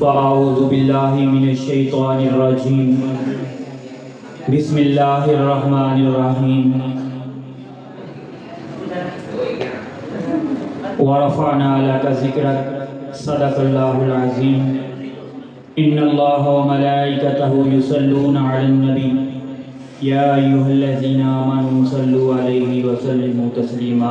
फ़ाऊज़ बिल्लाहि मिनश्शैतानिर्रजीम बिस्मिल्लाहिर्रहमानिर्रहीम वरफ़अना लका ज़िक्रक सदक़ल्लाहुल अज़ीम इन्नल्लाह व मलाइकतहु युसल्लूना अलन नबी या अय्युहल्लज़ीना आमनू सल्लु अलैहि व सल्लिमू तस्लीमा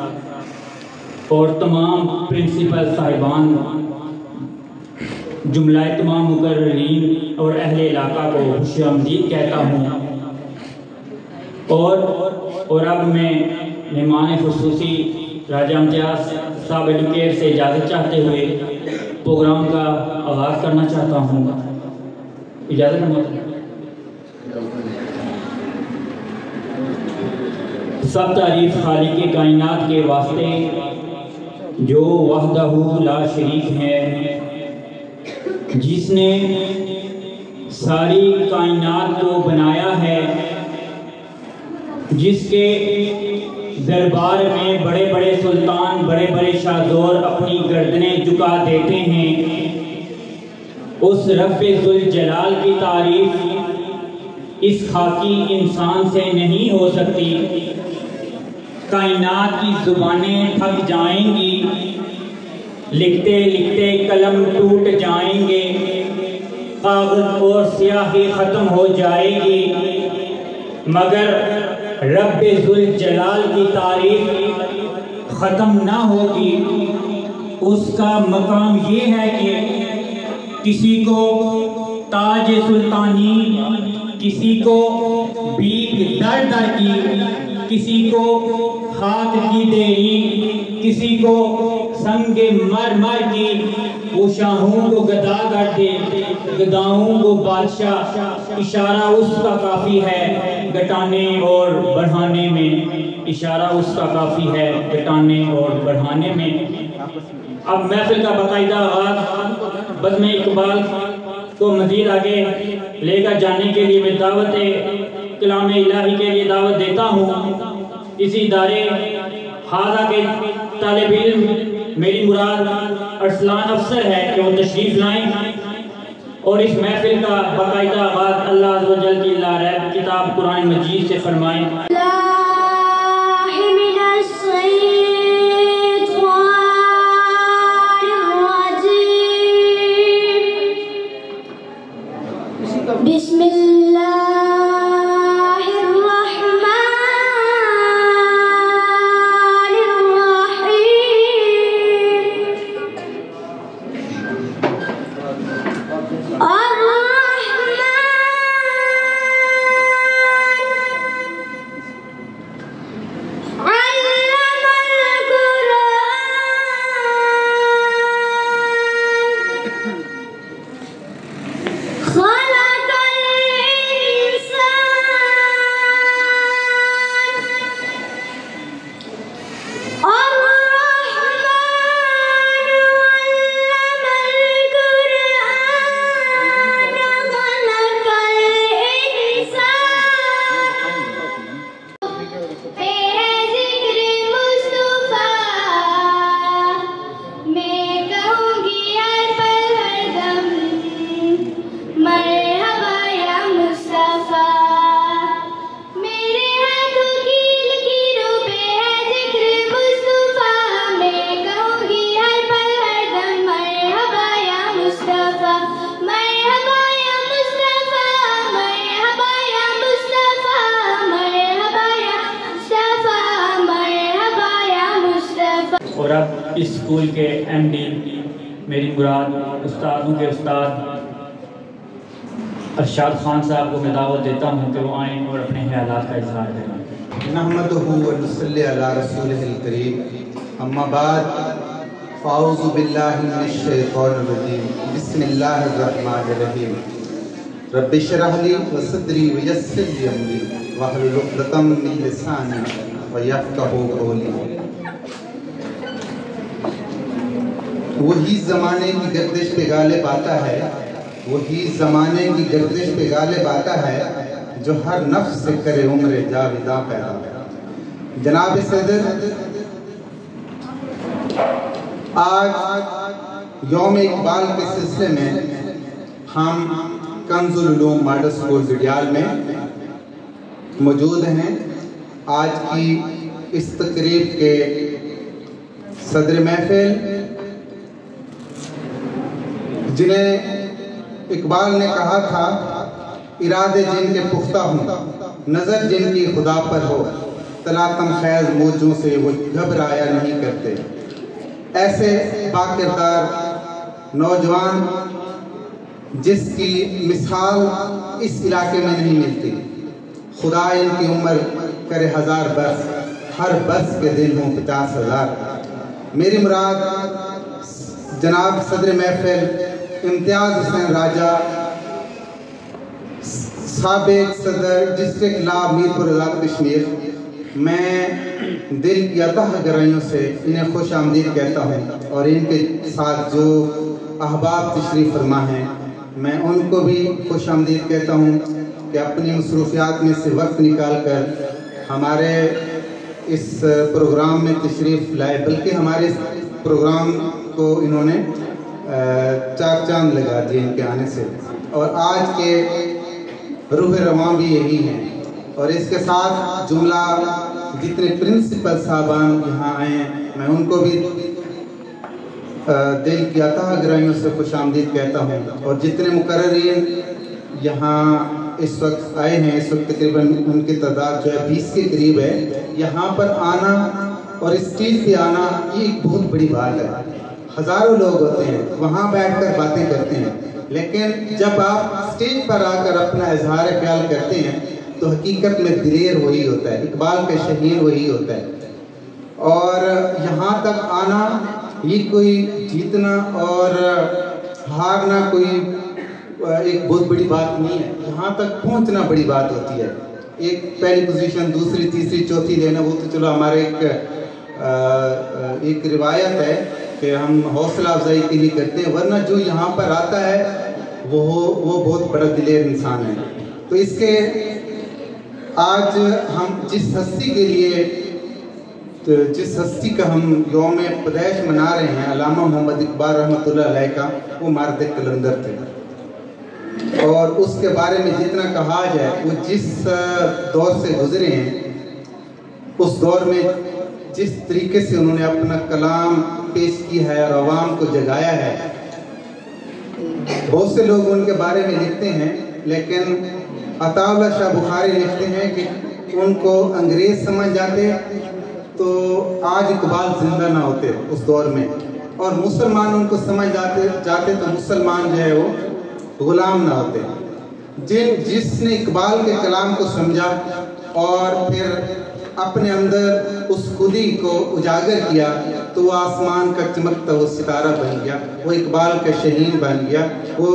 और तमाम प्रिंसिपल साहिबान जुमला तमाम मुकर्रीन और अहले इलाका को खुश आमदीद कहता हूँ। और और अब मैं मेहमान खसूसी राजा इम्तियाज़ साहब एडुकेट से इजाज़त चाहते हुए प्रोग्राम का आगाज़ करना चाहता हूँ। इजाज़त सब तारीफ़ खाली के कायनात के वास्ते जो वहदहू ला शरीक है, जिसने सारी कायनात को बनाया है, जिसके दरबार में बड़े बड़े सुल्तान बड़े बड़े शाहजोर अपनी गर्दनें झुका देते हैं, उस रफ़ुल जलाल की तारीफ़ इस खाकी इंसान से नहीं हो सकती। कायनात की जुबानें थक जाएँगी, लिखते लिखते कलम टूट जाएँगे, कागज़ और स्याही ख़त्म हो जाएगी। मगर रब जलाल की तारीफ़ ख़त्म ना होगी। उसका मकाम ये है कि किसी को ताज सुल्तानी, किसी को बीक दर दर की किसी को खाक की देरी किसी को संग मर मर की, वो शाहों को गदा कर दे गदाओं को बादशाह, इशारा उसका काफ़ी है घटाने और बढ़ाने में, इशारा उसका काफ़ी है घटाने और बढ़ाने में। अब महफिल का बाकायदा आगाज़, बदम इकबाल को मजीद आगे लेकर जाने के लिए मैं दावत कलाम इलाही के लिए दावत देता हूँ। इसी इदारे हाजा के तालब इल्म मेरी मुराद अरसलान अफसर है कि वो तशरीफ़ लाएँ और इस महफिल का बाकायदा आगाज़ अल्लाह की किताब कुरान मजीद से फरमाएँ। खान साहब को मैं दावत देता हूँ कि वो आएँ और अपने ख्याल का इजहार करें। नहमदहू व नसल्ली अला रसूलिल करीम। अम्मा बाद फ़ाउज़ुबिल्लाहिमिनश्शैतानिर्रजीम बिस्मिल्लाहिर्रहमानिर्रहीम रब्बिशरहली वसदरी वयस्सिरली अमरी। वहलुल उक़दतम मिन लिसानी वयफ़क़हू क़ौली। वही ज़माने की गर्दिश पे गालिब आता है वही ज़माने की गर्दिश पे गालिब आता है, जो हर नफ्स से करे उम्र जाविदा पैदा। जनाब सदर, आज योम इकबाल के सिलसिले में हम कंजुलूम मॉडल स्कूल विडियाल में मौजूद हैं। आज की इस तकरीब के सदर महफिल, जिन्हें इकबाल ने कहा था, इरादे जिनके पुख्ता हों, नज़र जिनकी खुदा पर हो तलातम खैज मोजों से वो घबराया नहीं करते। ऐसे बाकिरदार नौजवान, जिसकी मिसाल इस इलाके में नहीं मिलती, खुदा इनकी उम्र करे हज़ार बस हर बस के दिन हों पचास हज़ार। मेरी मुराद, जनाब सदर महफिल इम्तियाज़ हुसैन राजा, सबक सदर डिस्ट्रिक्ट ला मीरपुर, आज़ाद कश्मीर। मैं दिल की अतः गहराइयों से इन्हें खुश आमदीद कहता हूँ और इनके साथ जो अहबाब तशरीफ़ फरमा हैं, मैं उनको भी खुश आमदीद कहता हूँ कि अपनी मसरूफियात में से वक्त निकाल कर हमारे इस प्रोग्राम में तशरीफ़ लाए, बल्कि हमारे इस प्रोग्राम को इन्होंने चार चाँद लगा दिए इनके आने से। और आज के रूह रवान भी यही हैं। और इसके साथ जुमला जितने प्रिंसिपल साहबान यहाँ आए हैं, मैं उनको भी दिल की अतः ग्रहियों से खुश आमदीद कहता हूँ। और जितने मुकर्रीन यहाँ इस वक्त आए हैं, इस वक्त तकरीबन उनकी तादाद जो है बीस के करीब है, यहाँ पर आना और स्टेज पे आना, ये एक बहुत बड़ी बात है। हज़ारों लोग होते हैं वहाँ बैठकर बातें करते हैं। लेकिन जब आप स्टेज पर आकर अपना इजहार ख्याल करते हैं तो हकीकत में दिलेर वही होता है इकबाल का शहीन वही होता है। और यहाँ तक आना ये कोई जीतना और हारना कोई एक बहुत बड़ी बात नहीं है। यहाँ तक पहुँचना बड़ी बात होती है। एक पहली पोजीशन दूसरी तीसरी चौथी लेना वो तो चलो हमारे एक आ, एक रिवायत है। कि हम हौसला अफजाई के लिए करते हैं, वरना जो यहाँ पर आता है, वो वो बहुत बड़ा दिलेर इंसान है। तो इसके आज हम जिस हस्ती के लिए तो जिस हस्ती का हम योम पैदाइश मना रहे हैं, अलामा मोहम्मद इकबाल रहमत का, वो मारद कलंदर थे। और उसके बारे में जितना कहा जाए, वो जिस दौर से गुजरे हैं, उस दौर में जिस तरीके से उन्होंने अपना कलाम पेश किया है और आवाम को जगाया है। बहुत से लोग उनके बारे में लिखते हैं, लेकिन अताउल्ला शाह बुखारी लिखते हैं कि उनको अंग्रेज़ समझ जाते तो आज इकबाल ज़िंदा ना होते उस दौर में। और मुसलमान उनको समझ जाते जाते तो मुसलमान जो है वो गुलाम ना होते। जिन, जिसने इकबाल के कलाम को समझा और फिर अपने अंदर उस खुदी को उजागर किया तो वो आसमान का चमकता वो सितारा बन गया, वो इकबाल का शहीन बन गया, वो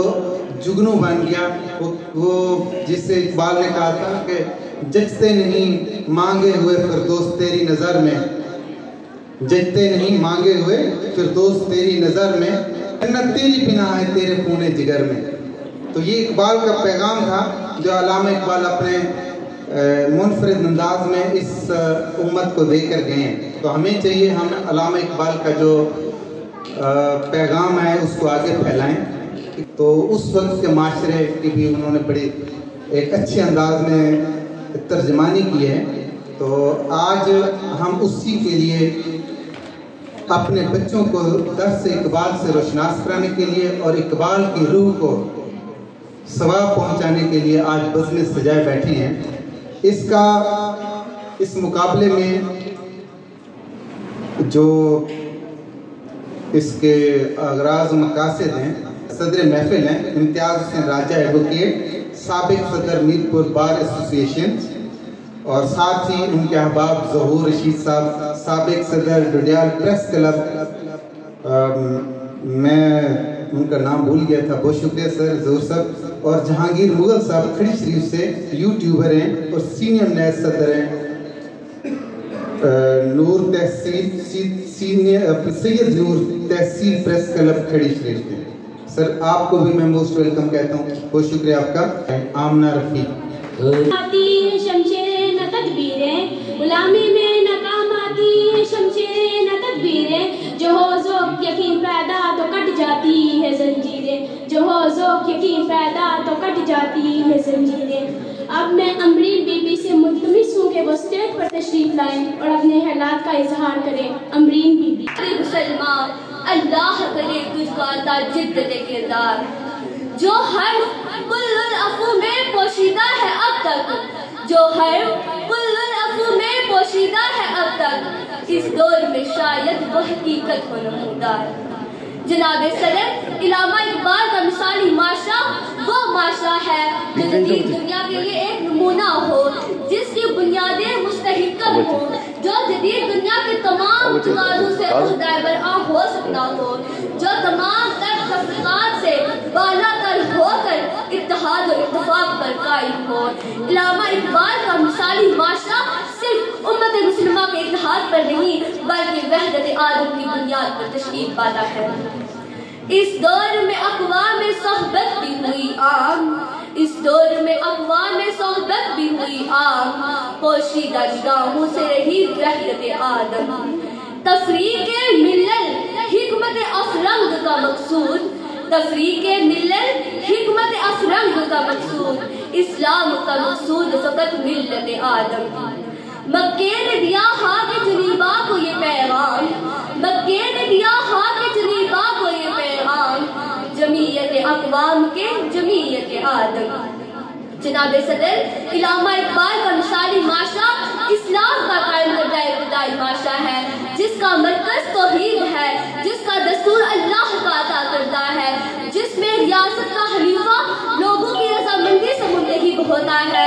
जुगनू बन गया, वो वो जिससे इकबाल ने कहा था कि जचते नहीं मांगे हुए फिर दोस्त तेरी नज़र में, जचते नहीं मांगे हुए फिर दोस्त तेरी नज़र में, जन्नत तेरी बिना है तेरे पूने जिगर में। तो ये इकबाल का पैगाम था जो अलामा इकबाल अपने मुनफरद अंदाज में इस उम्मत को देकर गए हैं। तो हमें चाहिए हम अलामा इकबाल का जो पैगाम है, उसको आगे फैलाएँ। तो उस वक्त के माशरे की भी उन्होंने बड़ी, एक अच्छे अंदाज में तर्जमानी की है। तो आज हम उसी के लिए अपने बच्चों को दस से इकबाल से रोशनास कराने के लिए और इकबाल की रूह को सवाब पहुँचाने के लिए आज में सजाए बैठे हैं। इसका इस मुकाबले में जो इसके अगराज मकासद हैं, सदर महफिल हैं, इम्तियाज़ हुसैन राजा एडवोकेट सबक सदर मीरपुर बार एसोसिएशन और साथ ही उनके अहबाब जहूर रशीद साहब, सबक सदर डुडियाल प्रेस क्लब मैं उनका नाम भूल गया था। बहुत शुक्रिया सर, जहूर साहब। और जहांगीर मुगल साहब खड़ी शरीफ से यूट्यूबर हैं और सीनियर नैब सदर हैं। नूर तहसील सीनियर सैयद नूर तहसील प्रेस क्लब खड़ी शरीफ के सर, आपको भी मैं मोस्ट वेलकम कहता हूँ। बहुत शुक्रिया आपका। आमना रफी। शमशेरें, न तदबीरें गुलामी में नाकाम आती शमशेरें। न तदबीरें जो हो जोक यकीन पैदा तो कट जाती है जंजीरें। जो हो जोक यकीन पैदा तो कट जाती है जंजीरें। अब मैं अमरीन बीबी से मुलतमिस हूँ कि वो स्टेज पर तशरीफ़ लाएँ और अपने हालात का इजहार करें। अमरीन बीबी। मुसलमान, अल्लाह करे जिद्दत किरदार। जो हर अफू में पोशीदा है अब तक। जो हर अफू में पोशीदा है अब तक। इस दौर में शायद वो हकीकत हो नमूदार जनाब सदर इलामा इकबाल का मिसाली माशा वो माशा है। जो जदीद दुनिया के लिए एक नमूना हो जिसकी बुनियादें मुस्तहिकम हो जो जदीद दुनिया के तमाम तकाजों से बरआ हो सकता हो। जो तमाम तर तफरीकात से बाला तर होकर इत्तेहाद और इत्तेफाक पर कायम हो। इलामा इकबाल का मिसाली माशा इतिहाद पर नहीं, बल्कि वहदत आदम की बुनियाद पर तशकील पाता है। इस दौर में अकवाम सोहबत भी हुई आम इस दौर में अकवाम सोहबत भी हुई आम पोशीदा निगाहों से रही वहदत आदम तफरीक मिलल हिकमत अफरंग का मकसूद। तफरीक मिलल हिकमत अफरंग का मकसूद। इस्लाम का मकसूद फकत मिलत आदम मक्के ने दिया हाँ के जनीबा को ये पैगाम। मक्के ने दिया हाँ के जनीबा को ये पैगाम। जमीयत अकवाम के जमीयत आदम। जनाब सदर, इलामा इकबाल का मिसाली माशा इस्लाम का कायम करता इब्तदाई माशा है, जिसका मरकज तोहीद है, जिसका दस्तूर अल्लाह का अता करता है, जिसमें रियासत का खलीफा लोगों की रजामंदी से मुंतहिब होता है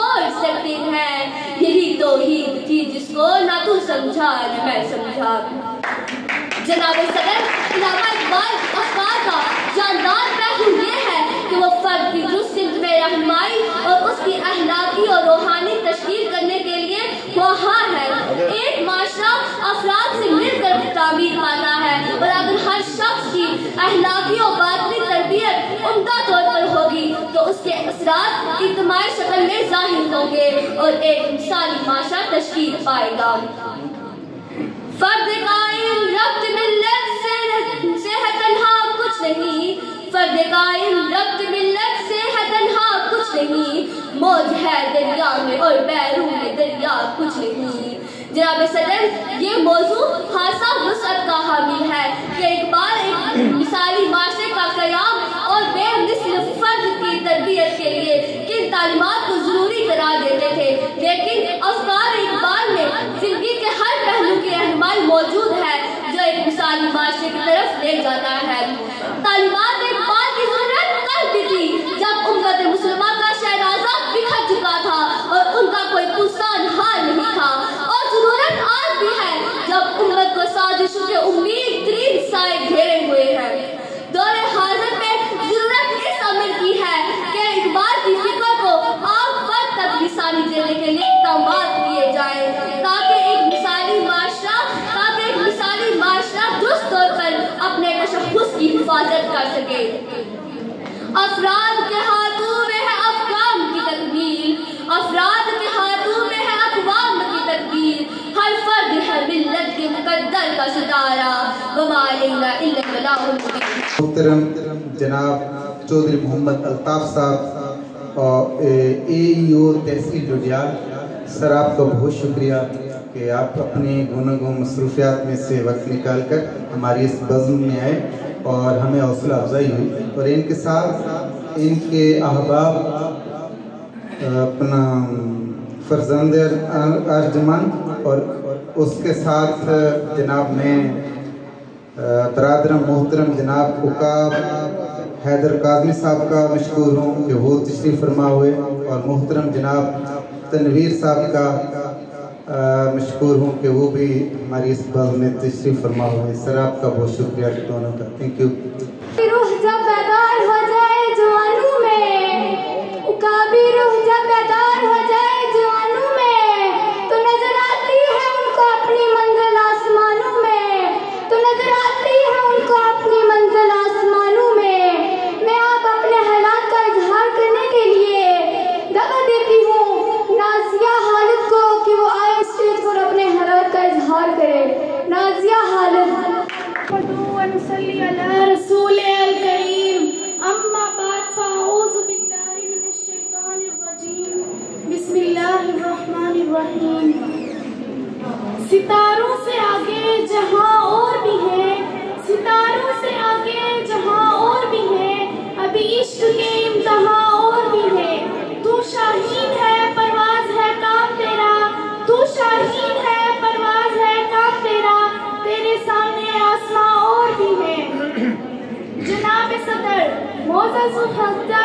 यही तोहीद थी जिसको ना तू समझा न मैं समझा। जनाब सदर इलामा इकबाल अखबार का जानदार पहलू ये है कि वो फर्द की जो सिंध में रहनुमाई और उसकी अहलाकी और रूहानी तश्कील करने के लिए वहाँ है। एक माशरा अफराद से मिलकर तामीर पाता है और अगर हर शख्स की अहलाकी और बातनी तरबियत उमदा तौर पर होगी तो उसके असरात इज्तमाही शक्ल में ज़ाहिर होंगे और एक मिसाली माशरा तश्कील पाएगा। फर्द कायम से से है तन्हा कुछ नहीं। फर्द कायम से है तन्हा कुछ नहीं। मौज है दरिया में और बैरू में दरिया कुछ नहीं। जनाब सदर ये मौजू खासा वसअत का हामिल है। कि इकबाल एक मिसाली माशरे का कयाम और बेमिसल फर्द की तरबियत के लिए किन तालीमात को ज़रूरी करार देते थे। लेकिन अफकार इकबाल में ज़िंदगी के हर पहलू की रहनुमाई मौजूद है, जो एक मिसाली माशरे की तरफ़ ले जाता है। तालीमात इकबाल की ज़रूरत कल भी थी, जब उम्मत मुसलमान का शहनाजा बिखर चुका था और उनका कोई पुरसान हाल नहीं था और ज़रूरत आज भी है जब उम्मत को साजिशों के उम्मीद तरीन साए घेरे हुए हैं। दौरे हाजिर में ज़रूरत इस अमल की है कि इकबाल की फ़िक्र को आम फर्द तक निशानी देने के लिए इकदाम किए जाए, ताकि एक मिसाली माशरा, ताकि एक मिसाली माशरा दुरुस्त तौर पर अपने तशखुस की हिफाजत कर सके। अफराद के हाथों जनाब चौधरी मोहम्मद अल्ताफ साहब और, ए ओ तहसील डोडियाल सर, आपका बहुत शुक्रिया कि आप अपने गुनगुन मसरूफियात में से वक्त निकाल कर हमारी इस बज़म में आए और हमें हौसला अफजाई हुई। और इनके साथ, इनके अहबाब, अपना फर्जंद अर्जमान और उसके साथ, जनाब मैं बरदरम मोहतरम जनाब उकाब हैदर काजमी साहब का मशहूर हूँ कि वो तशरीफ़ फरमा हुए और मोहतरम जनाब तनवीर साहब का मशहूर हूँ कि वो भी हमारी इस बाग में तशरीफ़ फरमा हुए। सर, आपका बहुत शुक्रिया दोनों का। थैंक यू जब हो जाए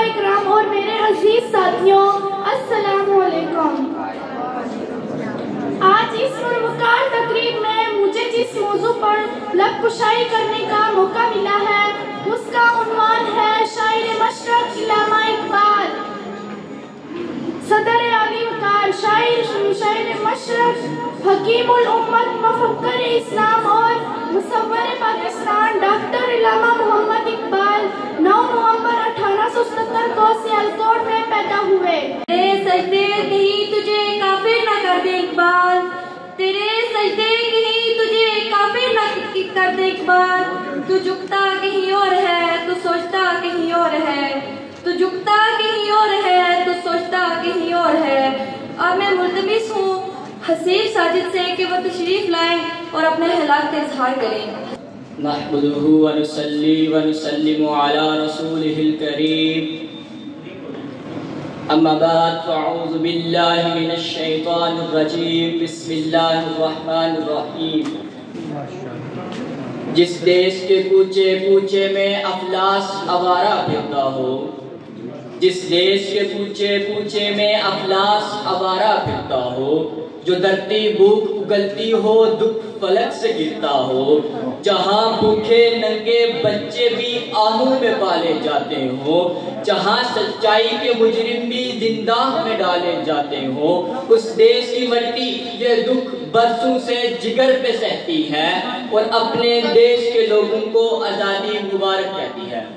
इकराम और मेरे अज़ीज़ साथियों, अस्सलाम वालेकुम। आज इस तकरीब में मुझे जिस मौजू पर लब करने का मौका मिला है, उसका उन्वान है शायर मशरक इकबाल। सदर वकार शायर शायर मशरक हकीमुल उम्मत, मफक्कर इस्लाम और मुसव्वर पाकिस्तान, डॉक्टर इलामा मोहम्मद इकबाल 9 नवंबर अठारह सौ सत्तर को सियालकोट में पैदा हुए। तेरे सजदे कहीं तुझे काफिर न कर दे इकबाल। तेरे सजदे कहीं तुझे काफिर न कर दे इकबाल। तू झुकता कहीं और है, तू सोचता कहीं और है। तू झुकता कहीं और है, तू सोचता कहीं और है। और मैं मुलतमिस हूँ हसीब साजिद से कि वो तशरीफ़ लाएँ और अपने हालात का इजहार करें। व नुसल्ली व नुसल्लिमु अला रसूलिहिल करीम। अम्मा बाद फअऊज़ु बिल्लाहि मिनश शैतानिर रजीम। बिस्मिल्लाहिर रहमानिर रहीम। जिस देश के पूछे पूछे में अफलास आवारा फिरता हो जिस देश के पूछे पूछे में अफलास आवारा फिरता हो, जो धरती भूख उगलती हो, दुख फलक से गिरता हो, जहाँ भूखे नंगे बच्चे भी आहू में पाले जाते हो, जहाँ सच्चाई के मुजरिम भी ज़िंदा में डाले जाते हो, उस देश की मट्टी ये दुख बरसों से जिगर पे सहती है और अपने देश के लोगों को आज़ादी मुबारक कहती है।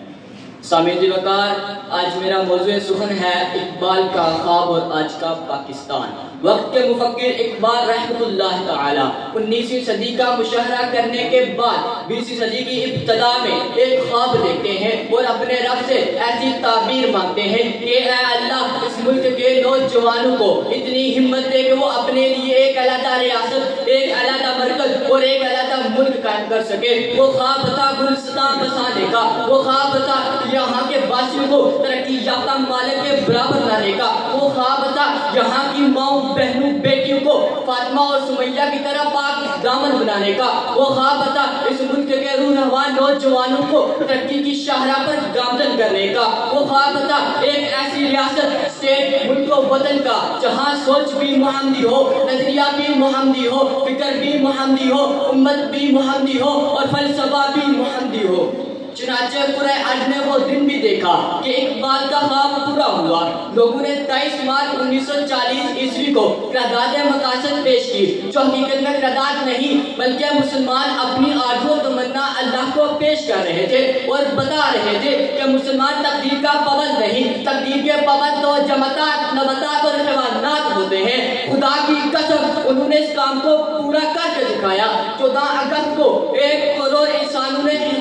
सामिर वकार आज मेरा मौजूद सुखन है इकबाल का ख्वाब और आज का पाकिस्तान। वक्त के मुफक्र इकबाल रहमतुल्लाह उन्नीसवीं सदी का मुशहरा करने के बाद बीसवीं सदी की इब्तदा में एक ख्वाब देखते हैं और अपने रब से ऐसी ताबीर मांगते हैं कि अल्लाह, इस मुल्क के नौजवानों को इतनी हिम्मत दे कि वो अपने लिए एक अलहदा रियासत, एक अलहदा मरकज और एक अलहदा मुल्क कायम कर सके। वो ख्वाब था गुलस्तान बसाने का, वो ख्वाब था यहाँ के वासियों को तरक्की याफ्ता मालिक के बराबर लाने का, वो ख्वाब था यहाँ की माओ बहनों बेटियों को फातिमा और सुमैया की तरह पाक दामन बनाने का। वो ख्वाब था इस मुल्क के रूहवान नौजवानों को तरक्की की शाहरा पर गामजन करने का। वो ख्वाब था एक ऐसी रियासत, स्टेट, मुल्क वतन का, जहाँ सोच भी मोहम्मदी हो, नज़रिया भी मोहम्मदी हो, फ़िक्र भी मोहम्मदी हो, उम्मत भी मोहम्मदी हो, और फलसफा भी मोहम्मदी हो। चुनाचे पूरे आज ने वो दिन भी देखा कि इकबाल का ख्वाब पूरा हुआ। लोगों ने 23 मार्च 1940 ईस्वी को क्रदाद मकासद पेश की, जो हकीकत में क्रदाद नहीं, बल्कि मुसलमान अपनी आरज़ू तमन्ना अल्लाह को पेश कर रहे थे और बता रहे थे कि मुसलमान तकदीर का पाबंद नहीं, तकदीर के पाबंद तो जमतात, नबतात और खवानात होते हैं। खुदा की कसम, उन्होंने इस काम को पूरा करके दिखाया। चौदह अगस्त को एक करोड़ इंसानों ने की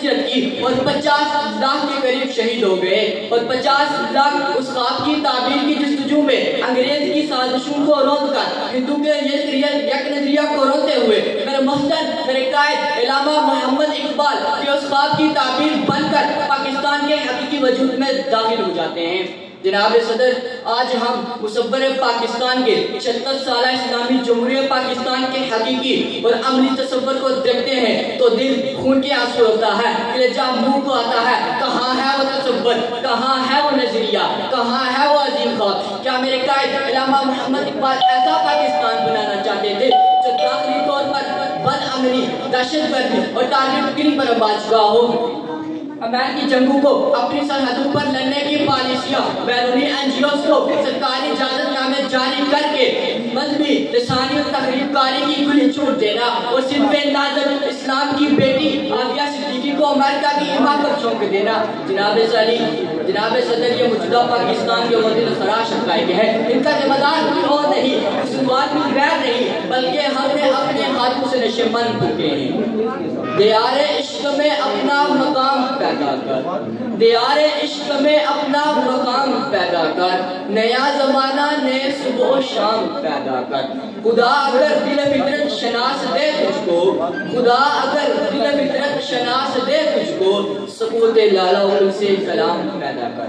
और 50 लाख के करीब शहीद हो गए। और 50 लाख उस खाब की ताबीर की जस्तजू में अंग्रेज़ की साजिशों को रोक कर हिंदू के यक नज़रिया को रोते हुए मेरे मोहतर मेरे कायद, इलामा मोहम्मद इकबाल के उस खाब की ताबीर बनकर पाकिस्तान के हकीकी वजूद में दाखिल हो जाते हैं। जनाब सदर, आज हम मुसबर पाकिस्तान के छत्तर साल इस्लामी जमहूरिया पाकिस्तान के हकीकी और अमली तस्वर को देखते हैं तो दिल खून के आँसू होता है कलेजा मुँह को आता है। कहाँ है वो तस्वर? कहाँ है वो नज़रिया? कहाँ है वो अजीम ख्वाब? क्या मेरे कायद मोहम्मद इकबाल ऐसा पाकिस्तान बनाना चाहते थे, जो दाखिली तौर पर बद अमली दहशत गर्दी और टारगेट किन पर बाजगाह हो? अमेरिकी जंगू को अपनी सरहदों पर लड़ने की पॉलिसियाँ बैरूनी एनजीओ को सरकारी इजाजतनामे जारी करके मजहबी, लसानी तकरीबकारी की खुली छूट देना और सिर्फ़ नाजर इस्लाम की बेटी आबिया सिद्दीकी को अमेरिका की हिमाकत झोंक देना जनाब सली जनाब सदर ये मौजूदा पाकिस्तान के वज़ीर फराश हकाइक है। इनका जिम्मेदार कोई और नहीं मुसलमान भी गैर नहीं, बल्कि हमने अपने हाथों से नशे मन चुके हैं। दियारे इश्क में अपना मकाम पैदा कर दियारे इश्क में अपना मकाम पैदा कर, नया जमाना, नए सुबह शाम पैदा कर। खुदा अगर दिल फितरत शनास दे तुझको, खुदा अगर दिल फितरत शनास दे तुझको सबूत लाला से सलाम पैदा कर।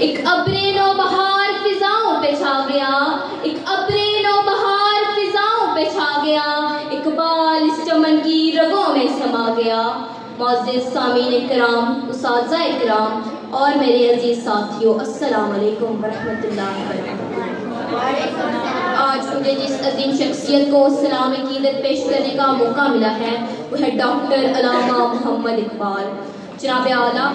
एक अब्रे नो बहार फिजाओं पे छा गया। एक अब्रे नो बहार फिजाओं पे छा गया। इकबाल इस चमन की रगों में समा गया। मोजिज सामीन कराम उसाजा कराम और मेरे अज़ीज़ साथियों, अस्सलाम वालेकुम रहमतुल्लाह आज मुझे जिस अजीम शख्सियत को सलाम कीदत पेश करने का मौका मिला है, वह है डॉक्टर अलामा मोहम्मद इकबाल। जनाब आला,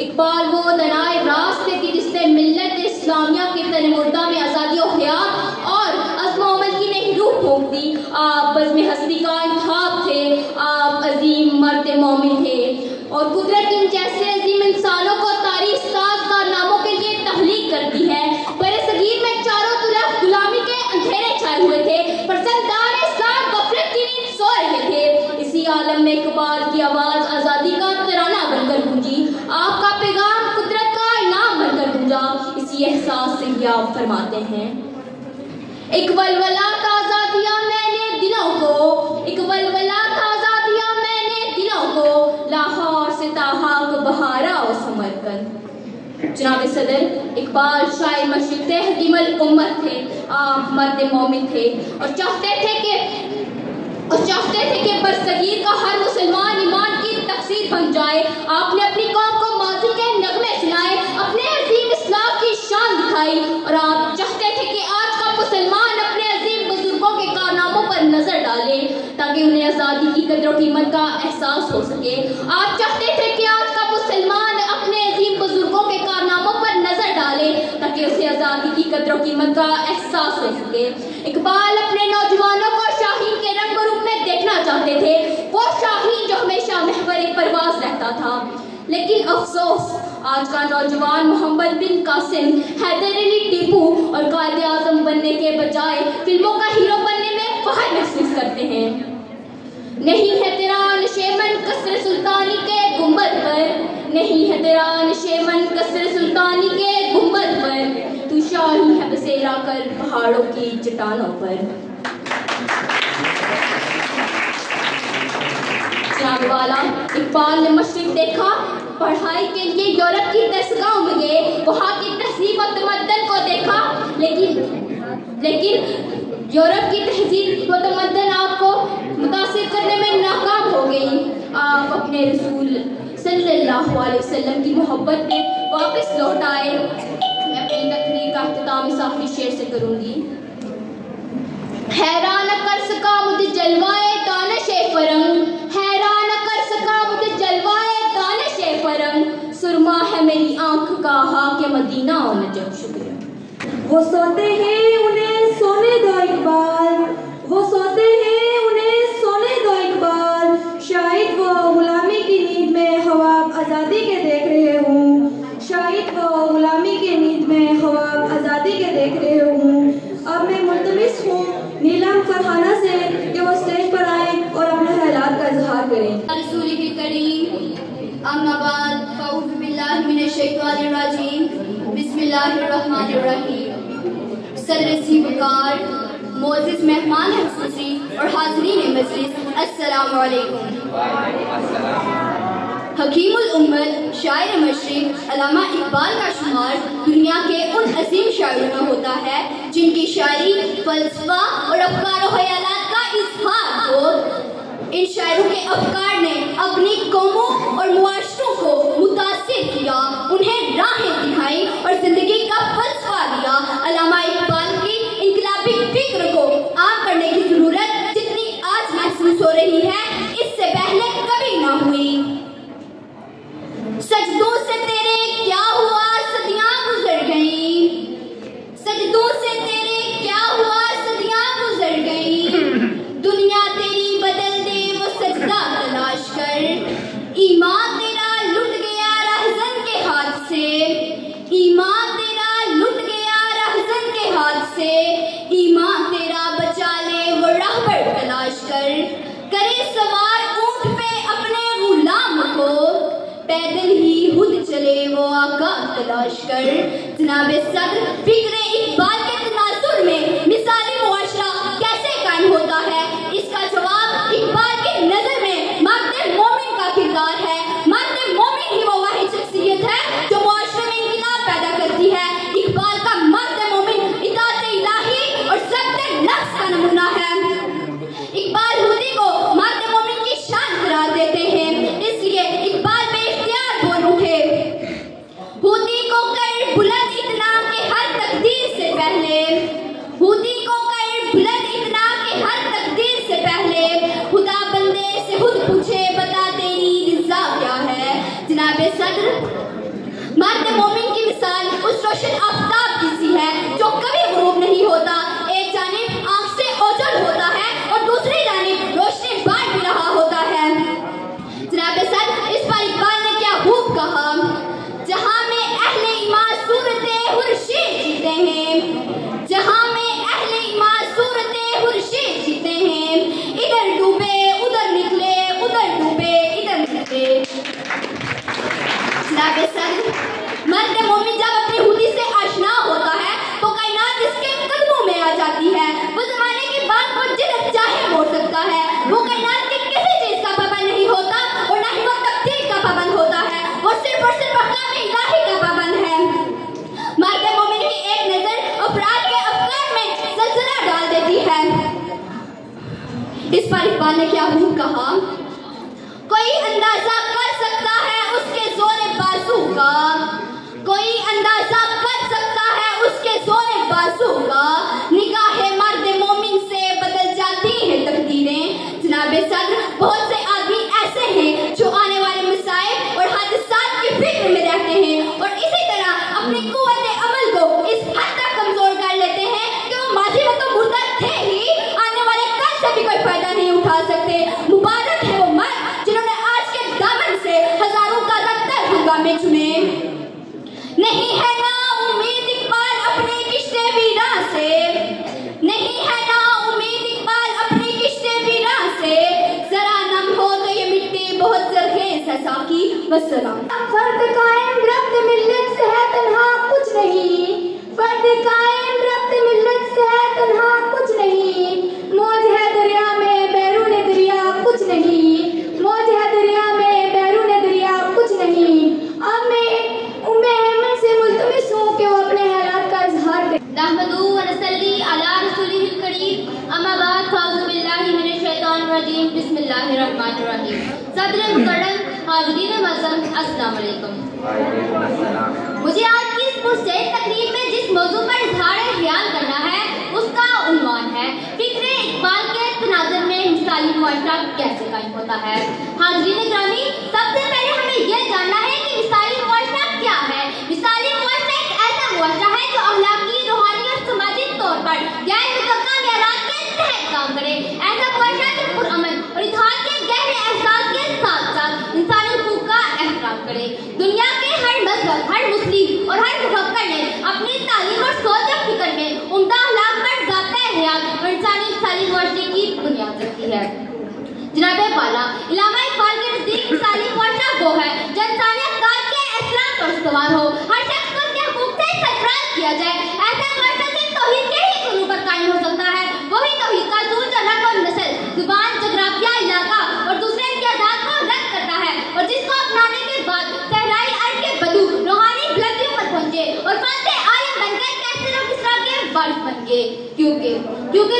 इकबाल, वो दनाए रास्ते की जिसने मिल्लत इस्लामिया के तनमुर्दा में आज़ादी हयात और अजमल की नई रूह फूक दी। आप बज़म हस्ती का इंतब थे, आप अजीम मर्द मोमिन थे और कुदरत इन जैसे अजीम इंसानों को तारीफ़ साज कारनामों के लिए तहलीक करती है बड़े सगीर में चारों तरफ़ गुलामी के अंधेरे छाए हुए थे पर सरदार इस्लाम गफलत की नींद सो रहे थे इसी आलम में इकबाल की आवाज़ आज़ादी का तराना बनकर गूंजी आपका पैगाम कुदरत का इनाम बनकर गूंजा इसी आप फरमाते हैं। एक वलवला ताज़ा दिया मैंने दिलों को, एक वलवला ताज़ा दिया मैंने दिलों को, लाहौर से ताहाक बहारा और समरकंद जनाब सदर इकबाल शायर मशरक थे हकीमल उम्मत थे, आप मर्द मोमिन थे, और चाहते थे कि, और चाहते थे कि बरसगीर का हर मुसलमान ईमान की तफसीर बन जाए। आपने अपनी कौम को माजी के नगमे सुनाए अपने अजीम इस्लाम की दिखाई और आप चाहते थे कि आज का मुसलमान अपने अजीम बुज़ुर्गों के कारनामों पर नज़र डाले, ताकि उन्हें आज़ादी की कदर कीमत का एहसास हो सके। आप चाहते थे कि आज का मुसलमान अपने अजीम बुज़ुर्गों के कारनामों पर नज़र डाले, ताकि उसे आज़ादी की कदर कीमत का एहसास हो सके। इकबाल अपने नौजवानों को शाहीन के रंग रूप में देखना चाहते थे। वो शाहीन जो हमेशा महवर परवाज रहता था। लेकिन अफसोस आज का नौजवान मोहम्मद बिन कासिम हैदर अली टीपू और कायद आज़म बनने के बजाय फ़िल्मों का हीरो बनने में फहर महसूस करते हैं। नहीं है तेरा नशेमन कसर सुल्तानी के गुंबद पर। नहीं है तेरा नशेमन कसर सुल्तानी के गुंबद पर। तू शाही है बसेरा कर पहाड़ों की चट्टानों पर। वाला इकबाल ने मशरक देखा पढ़ाई के लिए यूरोप की दस गाँव में गए। वहाँ की तहजीब और तमदन को देखा। लेकिन लेकिन यूरोप की तहजीब व तमदन आपको मुतासर करने में नाकाम हो गई। आप अपने रसूल सल्लल्लाहु अलैहि वसल्लम की मोहब्बत में वापस लौट आए। मैं अपनी तकरीर का अख्ताम इस आखिरी शेर से करूँगी। हैरान कर सका मुझे जलवाए दानश फरंग सुरमा है मेरी आँख का हाके मदीना और नजब शुक्रिया वो सोते हैं उन्हें सोने दो एक बार। वो सोते हैं उन्हें सोने दो एक बार। शायद वो गुलामी की नींद में हवा आज़ादी के देख रहे हूँ। शायद वो गुलामी की नींद में हवा आज़ादी के देख रहे हूँ। अब मैं मुलतमस हूँ, नीलम फरहाना से कि वो स्टेज पर आए और अपने हालात का इजहार करें। रसूल के बिस्मिल्लाहिर्रहमानिर्रहीम। बिस्मिल्लाहिर्रहमानिर्रहीम। सरसी वकार, मोजिज मेहमान खसूसी और हाजरीन मजलिस। अस्सलाम वालेकुम हकीमुल उम्मत, शायर मशरक, अलामा इकबाल का शुमार दुनिया के उन अजीम शायरों में होता है, जिनकी शायरी फलसफा और अफकार ख्यालात का इजहार हो। इन शायरों के अफकार ने अपनी कौमों और मुआशरों को किया, उन्हें राहें दिखाई और ज़िंदगी का फल छा दिया अलामा इकबाल की इनकलाबी फ़िक्र को आम करने की ज़रूरत जितनी आज महसूस हो रही है, इससे पहले कभी ना हुई। सजदों से तेरे क्या हुआ, सदिया गुजर गई। सजदों से तेरे क्या हुआ, सदिया गुजर गई। तलाश कर। जनाब सदर फ़िक्र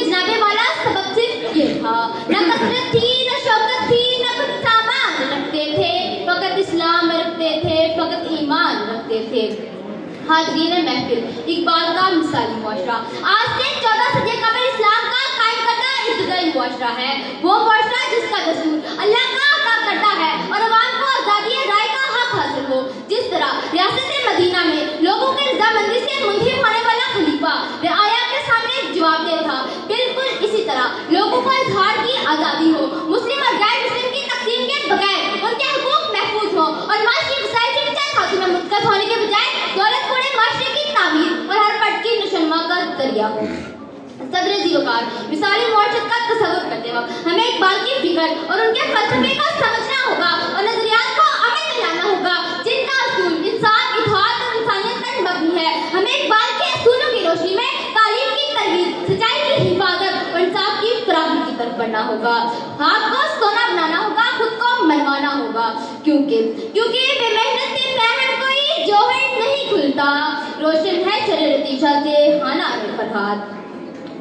जनाबे वाला सबक सिर्फ़ ये था न कसरत थी, न शौकत थी, न कुछ सामान रखते थे। फकत इस्लाम रखते थे, फकत ईमान रखते थे। हाजरीन महफिल। का मिसाली मुआशरा। आज से चौदह सदी इस्लाम का कायम इब्तदाई मुआशरा है। वो मुआशरा जिसका अल्लाह का करता है और अवाम को आज़ादी राय का हक हासिल हो। जिस तरह रियासत मदीना में लोगों की रजामंदी लोगों को इजहार की आज़ादी हो। मुस्लिम और गैर मुस्लिम की तकसीम के बगैर उनके हकूक महफूज हो। और माशी वसाइल से चाहे खातू में मुतकत होने के बजाय दौलत पूरे माशरे की तामीर और हर फर्द की नशनमा का ज़रिया हो सदर जीवकार मिसाली मुआशरत का तस्वुर करते वक्त हमें इकबाल की फ़िक्र और उनके फलसफे को समझना होगा और नजरियात को अमल में लाना होगा, जिनका असूल इंसाफ इतिहाद और इंसानियत पर मबनी है हमें इकबाल के असूलों की रोशनी में तालीम की तरवीज सच्चाई की हिफाजत और इंसाफ की की बढ़ना होगा। हाथ को सोना बनाना होगा, खुद को मनवाना होगा। क्योंकि क्योंकि बेमेहनत से महर कोई जोहर नहीं खुलता। रोशन है शरीर तीशा से, हाना फरहाद।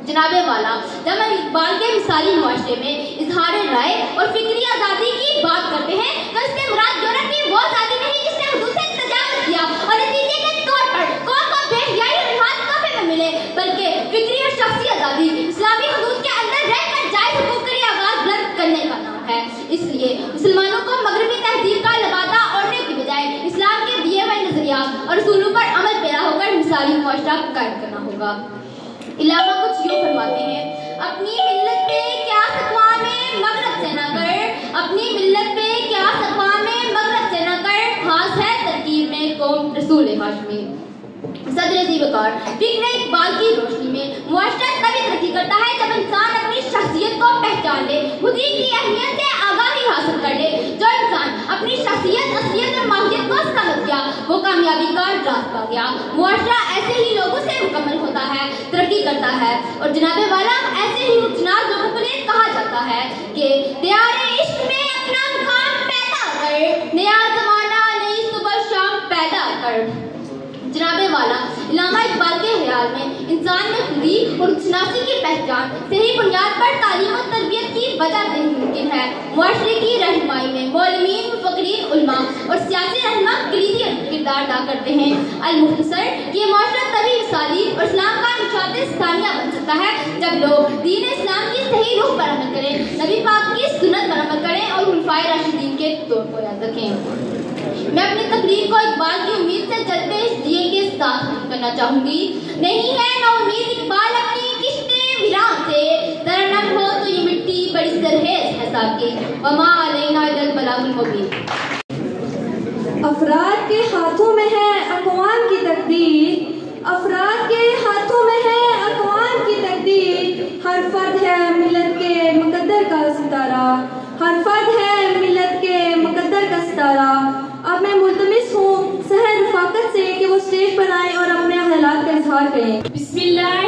जनाबे वाला, जब हम इकबाल के मिसाली मुआशरे में इजहार राय और फिक्री आज़ादी की बात करते हैं तो इससे मुराद यूरोप की वो आज़ादी नहीं जिसने हदूद से तजावुज किया और नतीजे के तौर पर कौन को बेहयाई और रिहात तोहफे में मिले, बल्कि फिक्री और शख्सी आज़ादी, इस्लामी हदूद के अंदर रहकर जायज़ हुकूक की आवाज़ बुलंद करने का नाम है। इसलिए मुसलमानों को मगरबी तहजीब का लबादा ओढ़ने की बजाय इस्लाम के दिए हुए नजरियात और उसूलों पर अमल पैदा होकर मिसाली मुआशरा कायम करना होगा। इलामा कुछ यूँ फरमाते हैं, अपनी मिल्लत पे क्या सकवा में मगरब से न कर? अपनी मिल्लत पे क्या सकवा में मगरब से न कर? खास है तरकीब में कौम रसूल हाशमी। सदर जीवकार फ़िक्र इकबाल की रोशनी में मुआशरा तभी तरक्की करता है जब इंसान अपनी शख्सियत को पहचान ले। खुद की अहमियत से आगाही हासिल कर ले। जो इंसान अपनी शख्सियत, असलियत और माहियत को समझ गया वो कामयाबी का रास्ता गया। मुआशरा ऐसे ही लोगों से मुकम्मल होता है, तरक्की करता है और जनाबे वाला ऐसे ही मुतनाज लोगों के लिए कहा जाता है कि प्यारे इश्क में अपना मुकाम पैदा कर। नया जमाना नई सुबह शाम पैदा कर। जनाबे वाला, इलामा इकबाल के ख्याल में इंसान में खुदी और शनासी की पहचान, सही बुनियाद पर तालीम और तरबियत की वजह से मुमकिन है। मुआशरे की रहनुमाई में मौलमीन फ़करीन उलमा और सियासी रहनमा कलीदी किरदार अदा करते हैं। अलमुखसर ये मुआशरा तभी मिसाली और इस्लाम का निशात स्थानिया बन सकता है, जब लोग दीन इस्लाम की सही रूह पर अमल करें, नबी पाक की सुनत पर अमल करें और उल्फाए राशिदीन के तौर को याद रखें। मैं अपनी तकरीर को इकबाल की उम्मीद से जलते इस दिए के साथ करना चाहूँगी। नहीं है, ना उम्मीद इकबाल अपनी किश्ते विराम से। तरनम हो तो ये मिट्टी बड़ी सरहेज है साकी वमा अलैना इल्लल बलागुल मुबीन। अफराद के हाथों में है अकवाम की तकदीर। अफराद के हाथों में है अकवाम की तकदीर हर फर्द है मिलत के मुकद्दर का सितारा हर फर्द है मिलत के मुकद्दर का सितारा अब मैं मुलतमिस हूँ सहर रफाकत से कि वो स्टेज पर आए और अपने हालात का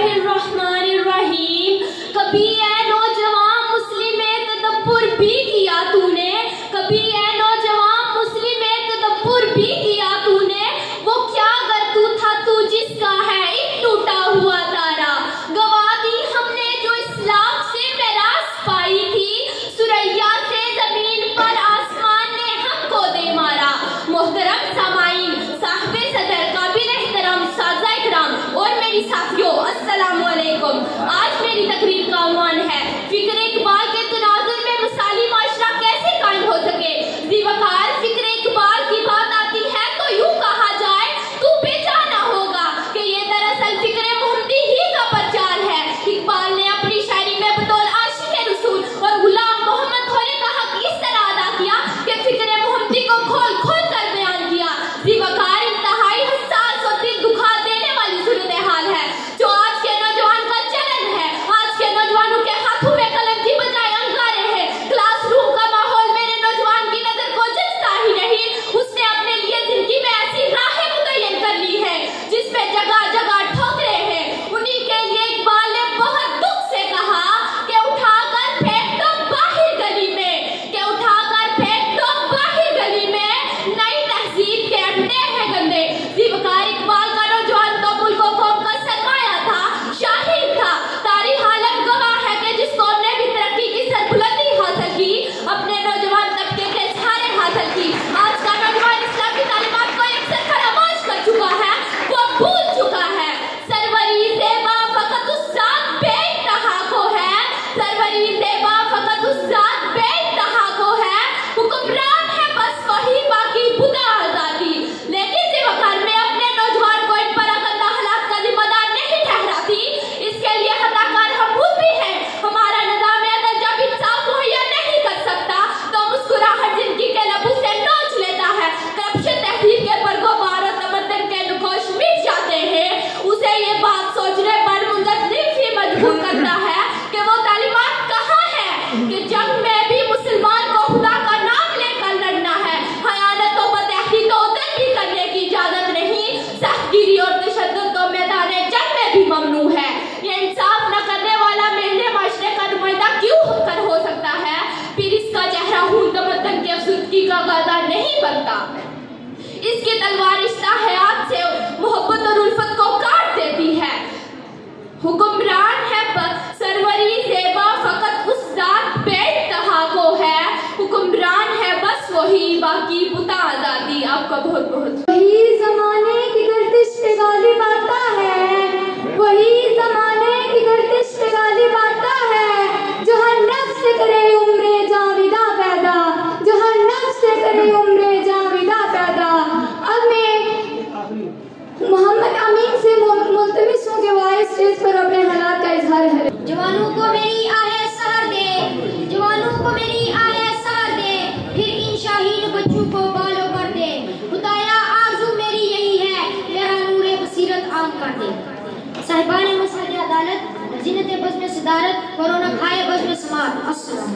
अस्सलाम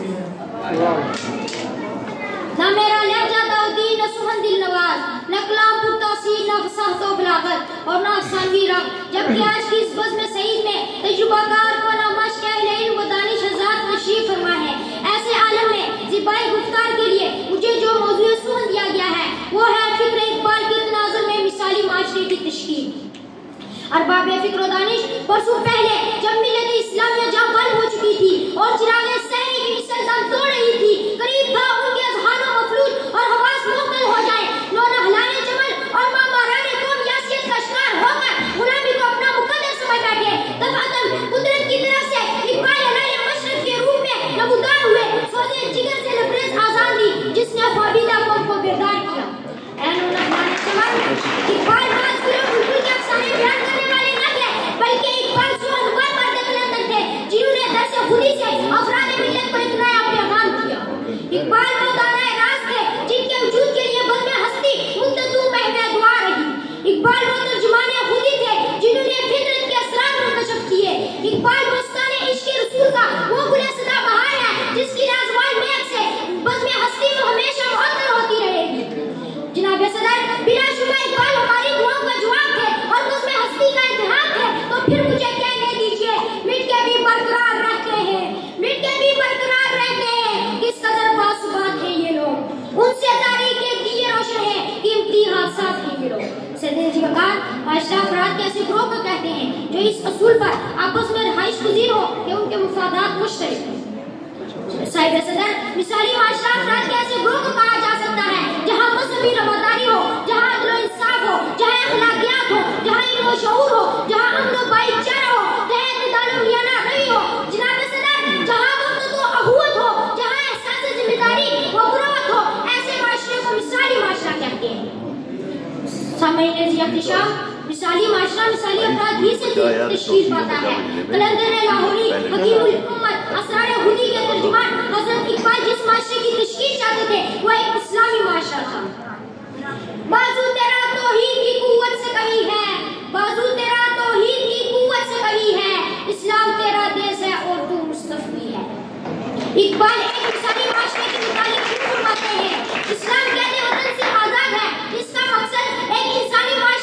ना मेरा लहजा दाऊदी न सुहन दिल नवाज़, न कलाम पुर तहसील न फसाहत व बलागत और न अफसानवी रंग जबकि आज की इस बज़ में सईद में तजुर्बाकार को न मश्क अहले इल्म व दानिश हज़रात तशरीफ़ फरमा है। ऐसे आलम में जिबाई गुफ्तार के लिए मुझे जो मौजूद सुहन दिया गया है, वो है फ़िक्र इकबाल के तनाजुर में मिसाली माशरे की तश्कील अरबाब परसों पहले जब मिलत में जहाँ बंद हो चुकी थी और चिराग सहरी की तोड़ रही थी करीब था उनके अजहारों मफलूज और हवास मुकम्मल हो जाए लोना हलाने जमल और माँ माराने कौम यासियत का शिकार होकर गुलामी को अपना मुकद्दर समझ बैठे तब अदम कुदरत की तरफ़ से इकबाल अलाया मशरक के रूप में नबूदार हुए सोजे जिगर से लबरेज आज़ाद दी जिसने ख्वाबीदा कौम को बेदार किया ऐ नूना हमारे जवान इकबाल बात फ़िल्म बुलबुल के अफसाने बयान करने वाले न थे बल्कि इकबाल सुमन हुआ पर्दे कलंदर थे जिन्होंने दर से खुदी से अफराद मिल्लत को एक नया पैगाम दिया इकबाल वो दाना राज थे जिनके वजूद के लिए बंद में हस्ती मुद्दतों महवे दुआ रही इकबाल वो तर्जुमाने खुदी थे जिन्होंने फितरत के असरार मुंकशफ किए इकबाल मस्ताने इश्क रसूल का वो गुले सदा बहार है जिसकी राजवाल महक से बज़ में हस्ती में हमेशा मुअत्तर होती रहेगी जनाब सदर बिना शुबा इकबाल हमारी दुआओं का जवाब थे और उसमें हस्ती का इतिहास थे तो फिर मुझे कहने दीजिए मिट के भी बरकरार रहते हैं मिट के भी बरकरार रहते हैं किस कदर बासुबात है ये लोग उनसे तारीख के दिए रोशन है कीमती हादसात हैं ये लोग सैयद जी का कहा आशरा अफराद के ऐसे ग्रोह को कहते हैं असूल पर आपस में रहाइश पजीर हो कि उनके मुफादात मुश्तरक साहिब सदर, मिसाली माशरा अफराद के ऐसे ग्रोह को कहा जा सकता है, जहाँ मजहबी रवादारी हो, जहाँ अदल इंसाफ हो, जहाँ अखलाकियात हो, जहाँ इल्म शऊर हो, जहाँ अमन भाईचारा हो, जहाँ इत्तेदाल व मियाना रही हो। जनाब सदर, जहाँ वक्त व अखुवत हो, जहाँ एहसास ज़िम्मेदारी व बुरावत हो, ऐसे माशरे को मिसाली माशरा कहते हैं। सामईन जी अख्तिशाम मिसाली माशरा मिसाली अफराद ही से तशकील पाता है। कलंदर लाहौरी हकीमुल उम्मत असरार हुदी के तर्जुमान हज़रत इकबाल जिस माशरे की तशकील चाहते थे वो एक इस्लामी माशरा था। बाजू तेरा तौहीद की कुव्वत से कही है। बाजू तेरा तौहीद की कुव्वत से कही है। इस्लाम तेरा देश है और तू मुस्तफी है। इकबाल एक मिसाली माशरे के मुतालिक क्यों फरमाते हैं? इस्लाम कहते वतन से आज़ाद है। इसका मकसद एक इंसानी माशरे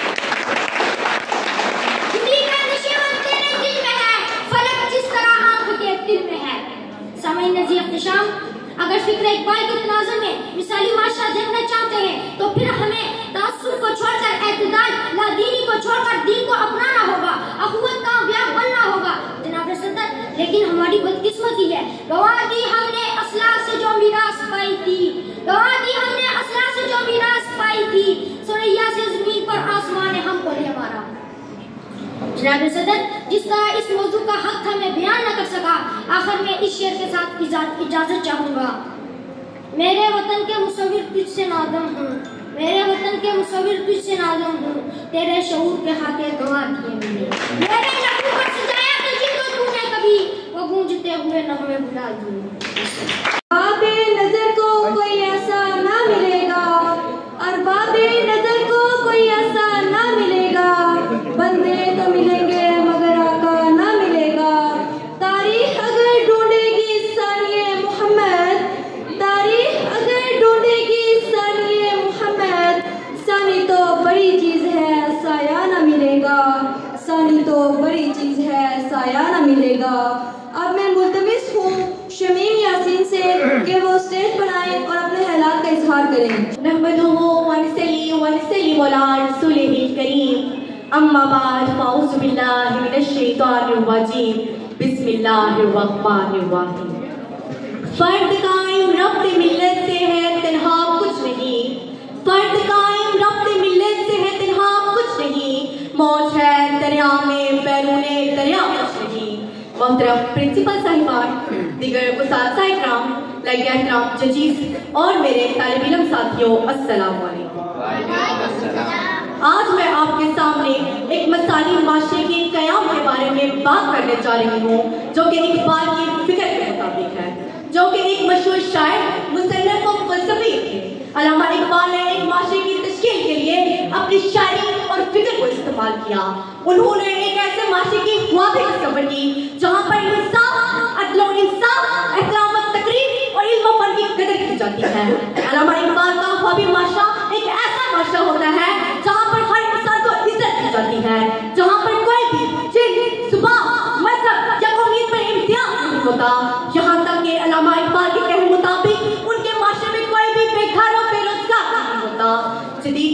नजीब अगर फ़िक्र इकबाल के तनाजुर में मिसाली माशरा देखना चाहते हैं तो फिर हमें तासुर को छोड़कर एतदाल लादीनी को छोड़कर दीन को अपनाना होगा, अखुवत का व्याप बनना होगा। जनाब सदर लेकिन हमारी बदकिस्मती है। गवाह दी हमने असला से जो मीरास पाई थी। गवाह दी हमने असला से जो मीरास पाई थी। सुरैया से ज़मीन पर आसमान ने हमको ले मारा। जनाब सदर जिस तरह इस मौजू का हक था, मैं बयान न कर सका। आखिर में इस शेर के साथ इजाज़त चाहूँगा। मेरे वतन के मुसविर तुझसे नादम हूँ। मेरे वतन के मुसविर तुझसे नादम हूँ। तेरे शऊर के खाते गवाह किए मेरे पर सजाया तो तूने कभी। वो गूंजते हुए नगमे बुला दिए बाबे नज़र को कोई ऐसा ना मिलेगा और बाबे नज़र को कोई ऐसा ना मिलेगा बंदे तो मिलेंगे मगर आका ना मिलेगा तारीख अगर ढूंढेगी सानिए मोहम्मद तारीख अगर ढूंढेगी सानिए मोहम्मद सानी तो बड़ी चीज़ है साया ना मिलेगा सानी तो बड़ी चीज़ है साया ना मिलेगा अब मैं मुलतमिस हूँ शमीम यासीन से कि वो स्टेज बनाएँ और अपने हालात का इजहार करें। नहमदुहु अम्मा बाद फौज़ु बिल्लाहि मिनश शैतानिर रजीम। बिस्मिल्लाहिर रहमानिर रहीम फर्द कायम रब्त मिल्लत से है, तन्हा कुछ नहीं। फर्द कायम रब्त मिल्लत से है, तन्हा कुछ नहीं। मौज है दरिया में, बैरूने दरिया कुछ नहीं। मोहतरम प्रिंसिपल साहिबान दिगर उसासा इकराम इकराम जजीज और मेरे तालिब इलम साथियों अस्सलाम वालेकुम आज मैं आपके सामने एक मसाली माशरे के कयाम के बारे में बात करने जा रही हूँ जो कि इकबाल की फ़िक्र के मुताबिक है जो कि एक मशहूर शायर मुसन्नफ और फलसफी अलामा इकबाल ने एक माशरे की तश्कील के लिए अपनी शायरी और फ़िक्र को इस्तेमाल किया। उन्होंने एक ऐसे माशरे की ख्वाबी तस्वर की, जहाँ पर इंसाफ इंसाफ एहतराम और की कदर की जाती है। अलामा इकबाल का माशरा एक ऐसा माशरा होता है, जहाँ पर हर इंसान को इज़्ज़त दी जाती है, जहाँ पर कोई भी सुबह, मज़हब या कौमियत पर इम्तियाज़ नहीं होता। यहाँ तक कि अलामा इकबाल के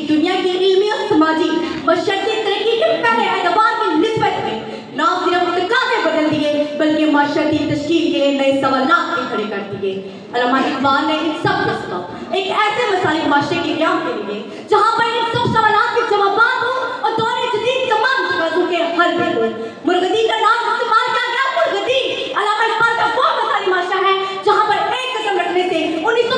दुनिया की इल्मी और समाजी बशर्ते तरक्की के पहले एतबार की निस्बत में ना सिर्फ़ तकाजे बदल दिए, बल्कि माशरती तश्कील के लिए नए सवाल भी खड़े कर दिए। इकबाल ने इन सब के सबब एक ऐसे मसालिक माशरे के क्याम के लिए, जहाँ पर इन सब सवालों के जवाब हो और दौरे जदीद तमाम तकाजों के हल भी हो। मुर्गदी का नाम इस्तेमाल किया गया, मुर्गदी। अलामा इकबाल का वो मसाली माशरा है, जहाँ पर एक कदम रखने से उन्नीस सौ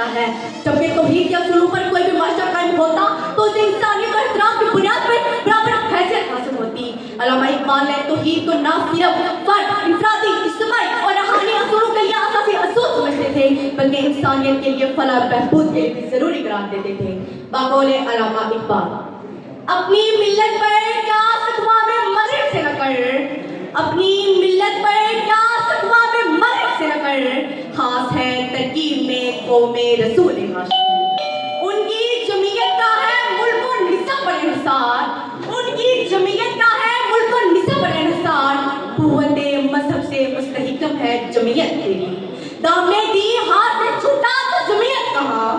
करता है। जबकि तौहीद के असूलों पर कोई भी माशरा कायम होता तो उसे इंसानियत और एहतराम की बुनियाद पर बराबर हैसियत हासिल होती। अलामा इकबाल ने तौहीद को ना सिर्फ़ फर्द इंफरादी इज्तिमाई और रूहानी असूलों के लिए असासी असूल समझते थे, बल्कि इंसानियत के लिए फलाह बहबूद के लिए ज़रूरी करार देते थे। बाकोले अलामा इकबाल, अपनी मिल्लत पर क्या सकवा में मगरिब से न कर अपनी मिल्लत पर क्या सकवा में मगरिब कर खास है तरकीब में, कौमे रसूल उनकी जमीयत का है मुल्क निसब पर इंसार। उनकी जमीयत का है मुल्क निसब पर इंसार। मज़हब से मुस्तहिकम है जमीयत तेरी दामने दी हाथ से छूटा तो जमीयत कहाँ।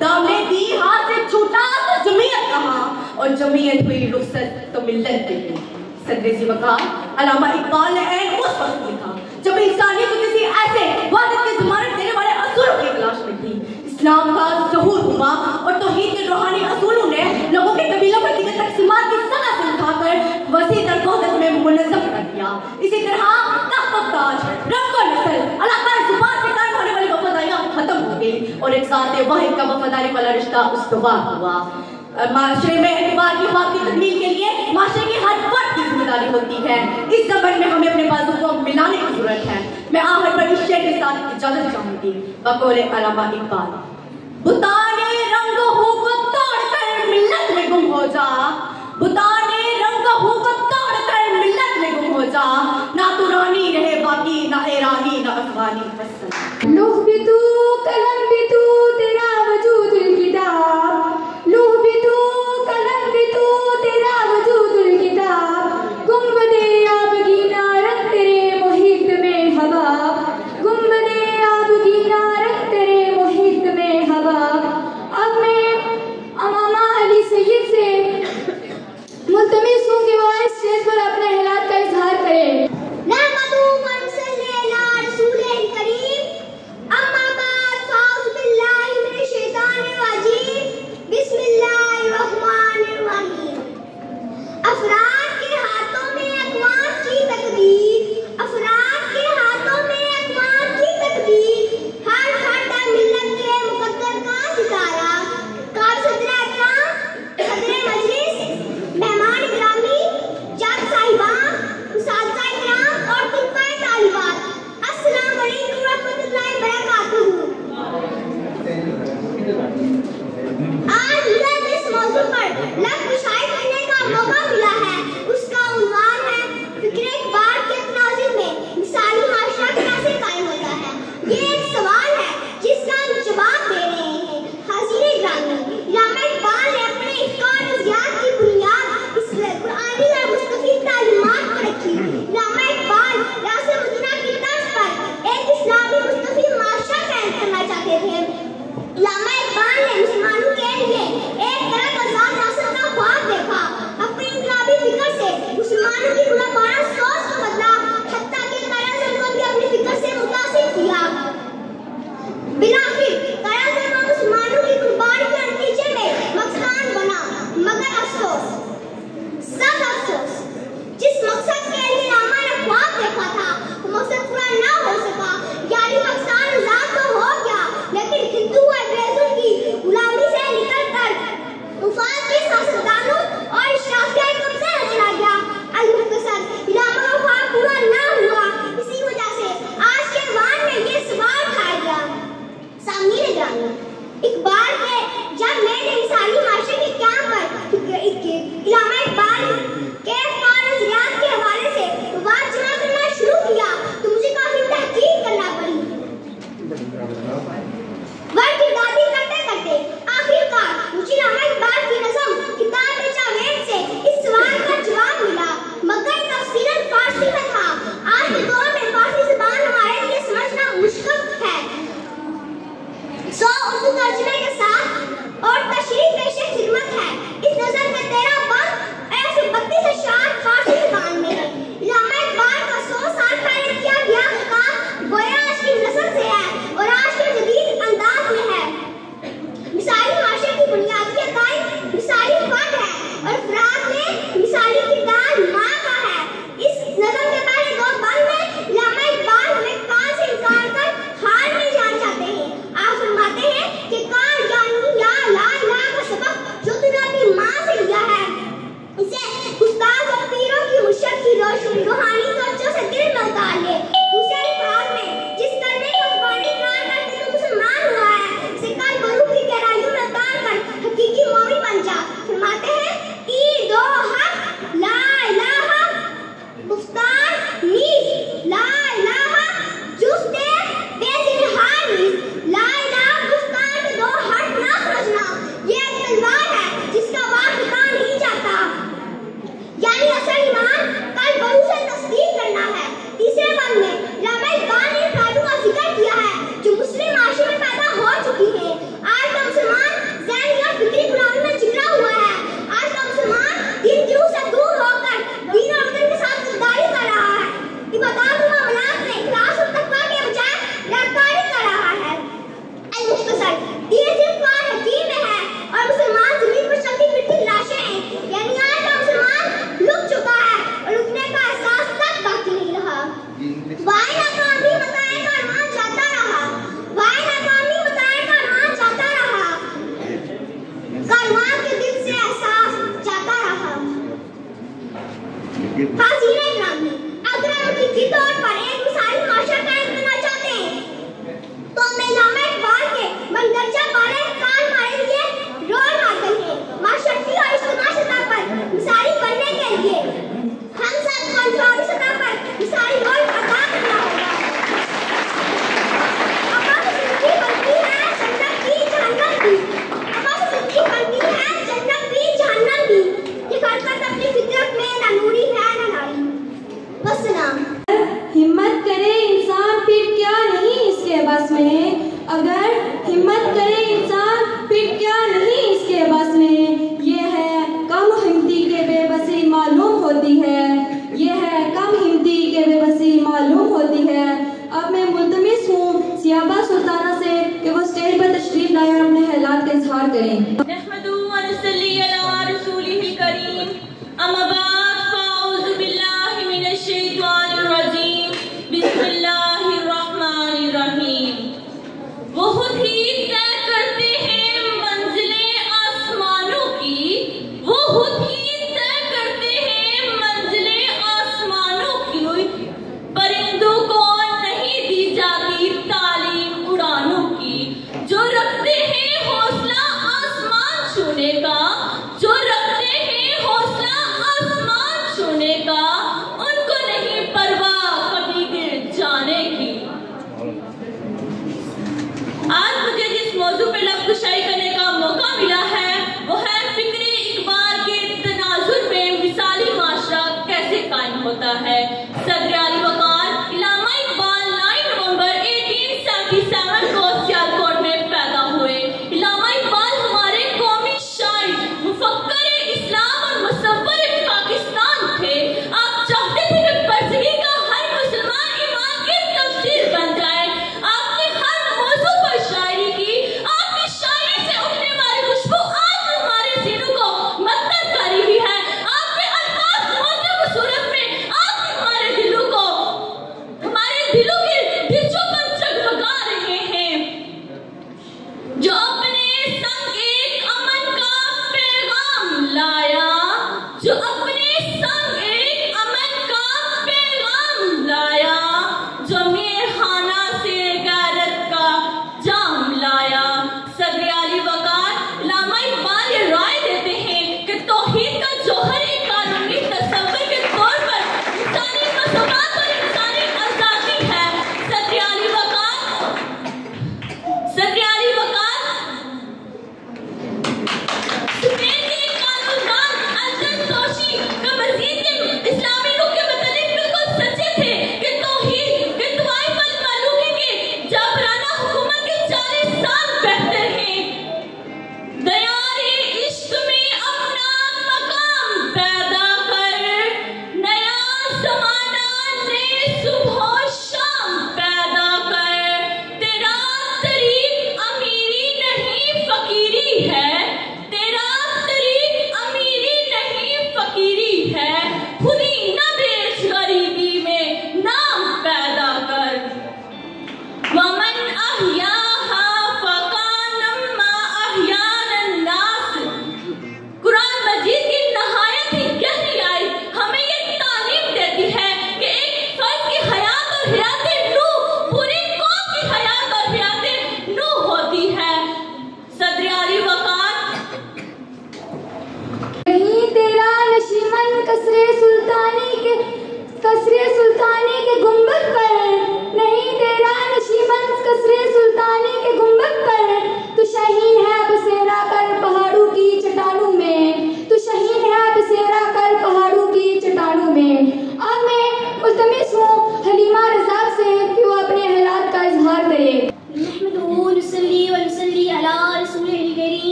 दामने दी हाथ से छूटा तो जमीयत कहाँ। और जमीयत हुई रुखसत तो मिल्लत तेरी सदरेजी मकाम अलामा इकबाल ने ऐन उस वक्त लिखा, जब इंसानी को किसी ऐसे वादत की जमानत देने वाले असूलों की तलाश में थी। इस्लाम का जहूर हुआ और तोहीद के रूहानी असूलों ने लोगों के कबीलों में की तकसीमात की सतह से उठाकर वसी दरकोदत में मुनजम कर दिया। इसी तरह तख्त ताज रंग और नस्ल अलाकार ज़ुबान से कायम होने वाली वफादारियाँ खत्म हो गई और एक साथ वाहिद का वफादारी वाला रिश्ता उसवार हुआ। माशरे में एतबार की बात तकमील के लिए माशरे की हर वर्ग की ज़िम्मेदारी होती है। इस जबन में हमें अपने बाजू को मिलाने की ज़रूरत है। मैं आहट पर इस शेर के साथ इजाज़त चाहूँगी। बकौल अलामा इकबाल बुताने रंग हो को तोड़ मिल्लत में गुम हो जा। बुताने रंग हो को तोड़ मिल्लत में गुम हो जा। ना तू रानी रहे बाकी, ना ईरानी ना अफगानी। लौह भी तू, कलम भी तू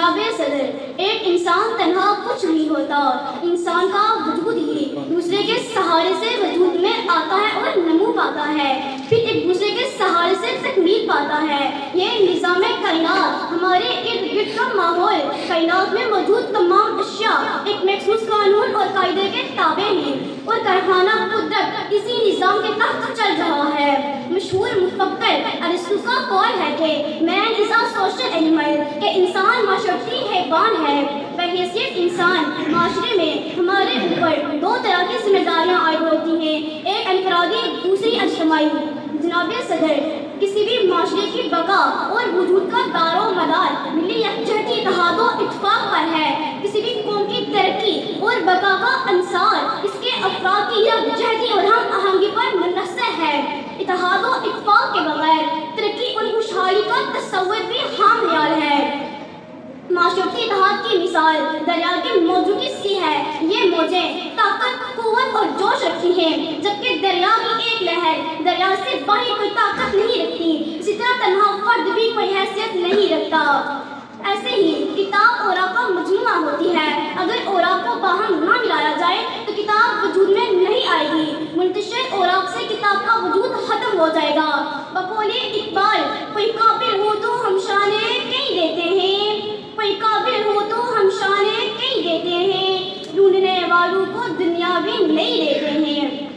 जनाबे सदर एक इंसान तनहा कुछ नहीं होता। इंसान का वजूद ही दूसरे के सहारे से वजूद आता है और नमू पाता है। फिर एक दूसरे के सहारे से तकमील पाता है। ये निज़ाम कायनात, हमारे इर्द गिर्द का माहौल। कायनात में मौजूद तमाम अशिया, एक महसूस कानून और कायदे के ताबे हैं। और कारखाना कुदरत इसी निज़ाम के तहत चल रहा है। मशहूर मुफक्कर अरसूका कौल है कि man is a social animal के इंसान माशरती हैवान है। बहैसियत इंसान माशरे में हमारे ऊपर दो तरह की जिम्मेदारियाँ आयद होती हैं। एक अनफरादी, दूसरी अजतमाही जनाब सदर, किसी भी माशरे की बका और वजूद का दारो मदार, मिली यकजहती इतहादो इतफाक पर है। किसी भी कौम की तरक्की और बका का अंसार, इसके अफराद की यकजहती और हम आहंगी पर मुनसर है। इतहादो इतफाक के बगैर, तरक्की और खुशहाली का तस्वर भी हम है। माशरती इतिहाद की मिसाल, दरिया की मौजूदगी सी है। ये मौजें ताकत, कुवत और जोश रखती हैं, जबकि दरिया की एक लहर। दरिया से बाहर कोई ताकत नहीं रखती। इसी तरह तनहा फर्द भी कोई हैसियत नहीं रखता। ऐसे ही किताब और का मजमुआ होती है। अगर और को बाहम ना मिलाया जाए तो किताब वजूद में नहीं आएगी। मुंतशर और से किताब का वजूद खत्म हो जाएगा। बकोले इकबाल, कोई काबिल हो तो हम शाने कहीं देते हैं। कोई काबिल हो तो हम शाने कई देते हैं। ढूँढने वालों को दुनिया भी नहीं देते हैं।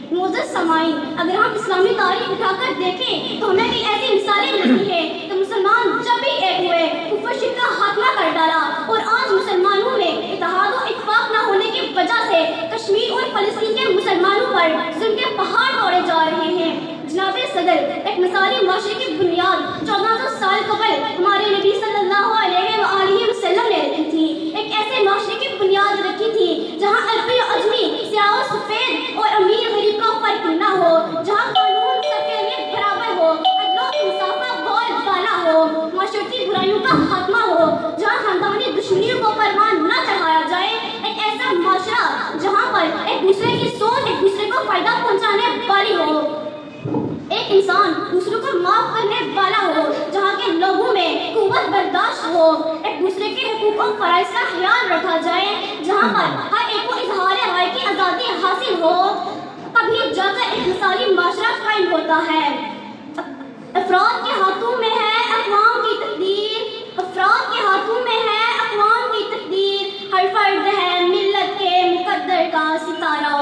समाई, अगर हम इस्लामी तारीख उठाकर देखें तो हमें भी ऐसी मिसालें मिलती है तो मुसलमान जब भी एक हुए कुफर का खात्मा कर डाला और आज मुसलमानों में इतिहाद और इतफाक न होने की वजह से कश्मीर और फलस्तीन के मुसलमानों पर जुल्म पहाड़ तोड़े जा रहे हैं। जनाब सदर, एक मिसाली माशरे की बुनियाद, चौदह सौ साल कबल हमारे नबी वसल्लम ने रखी थी। एक ऐसे माशरे की बुनियाद रखी थी, जहाँ अरबी अजमी, सियाह सफ़ेद और अमीर गरीब का फ़र्क न हो, जहाँ कानून बराबर हो बुराइयों का खात्मा हो, जहाँ खानदानी दुश्मनियों को परवान न चढ़ाया जाए। एक ऐसा माशरा, जहाँ पर एक दूसरे की सोच, एक दूसरे को फ़ायदा पहुँचाने वाली हो। एक इंसान दूसरों को माफ़ करने वाला हो, जहाँ के लोगों में कुवत बर्दाश्त हो। एक दूसरे के हकूक और फराइज का ख्याल रखा जाए, जहाँ पर हर एक को इजहार राय की आज़ादी हासिल हो, तभी जाकर एक मिसाली माशरा कायम होता है। अफराद के हाथों में है अकवाम की तकदीर। अफराद के हाथों में है अकवाम की तकदीर। हर फर्द है मिल्लत के मुकद्दर का सितारा।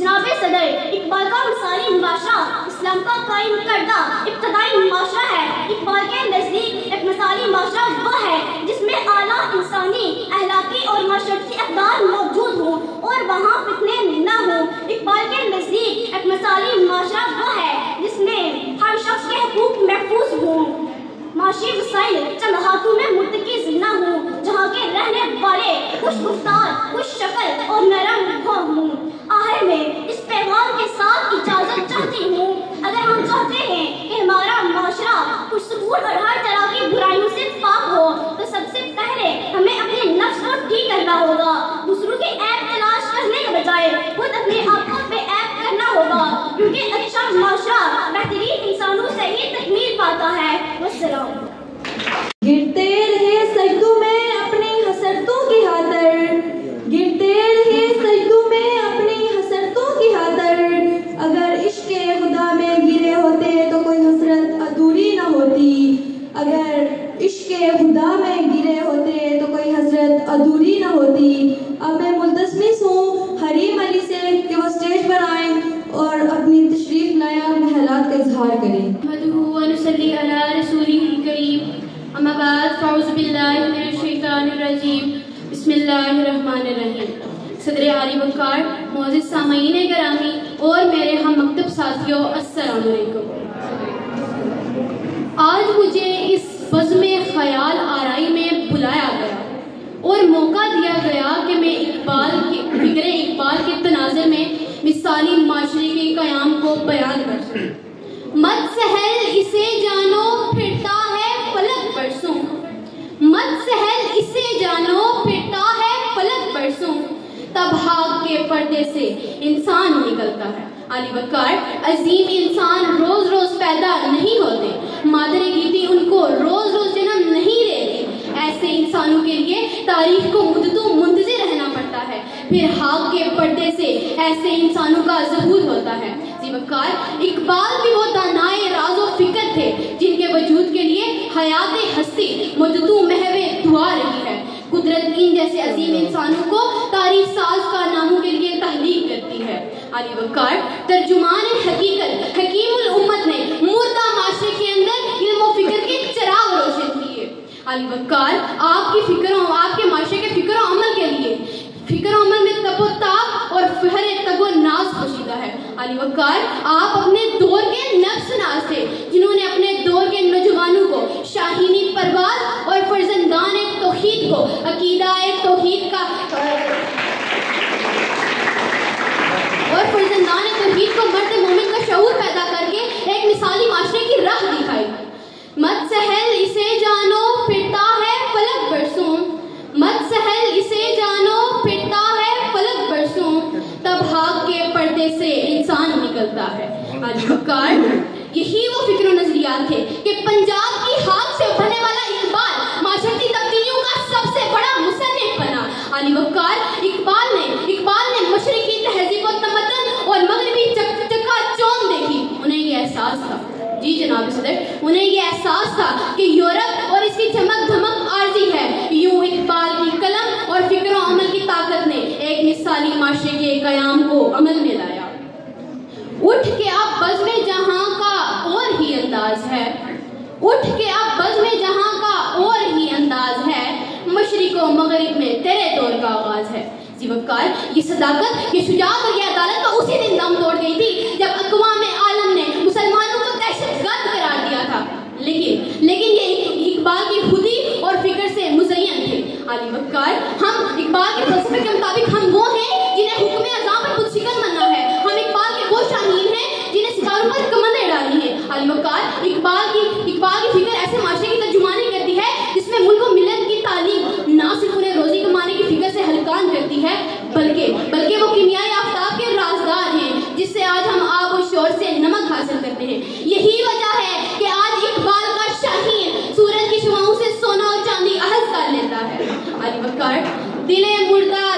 जनाब सदर, इकबाल का मिसाली माशरा इस्लाम का कायम करदा, इब्तदाई माशरा है। इकबाल के नज़दीक एक मिसाली माशरा वह है, जिसमें आला इंसानी, अहलाकी और माशरती अकदार मौजूद हों और वहाँ फितने न हों। इकबाल के नज़दीक एक मिसाली माशरा वह है, जिसमें हर शख्स के हकूक महफूज हों। माशी वसाइल चंद हाथों में मुतकीज न हो, जहाँ के रहने वाले खुश गुफ्तार खुश शक्ल और नरम हूँ। आखिर में, इस पैगाम के साथ इजाज़त चाहती हूँ। अगर हम चाहते हैं कि हमारा माशरा खुशबूर और हर तरह की बुराइयों से पाक हो तो सबसे पहले हमें अपने नफ्स को ठीक करना होगा। दूसरों के ऐप तलाश करने के बजाय खुद अपने को पे ऐप करना होगा, क्योंकि अच्छा माशरा दिले मुर्दा।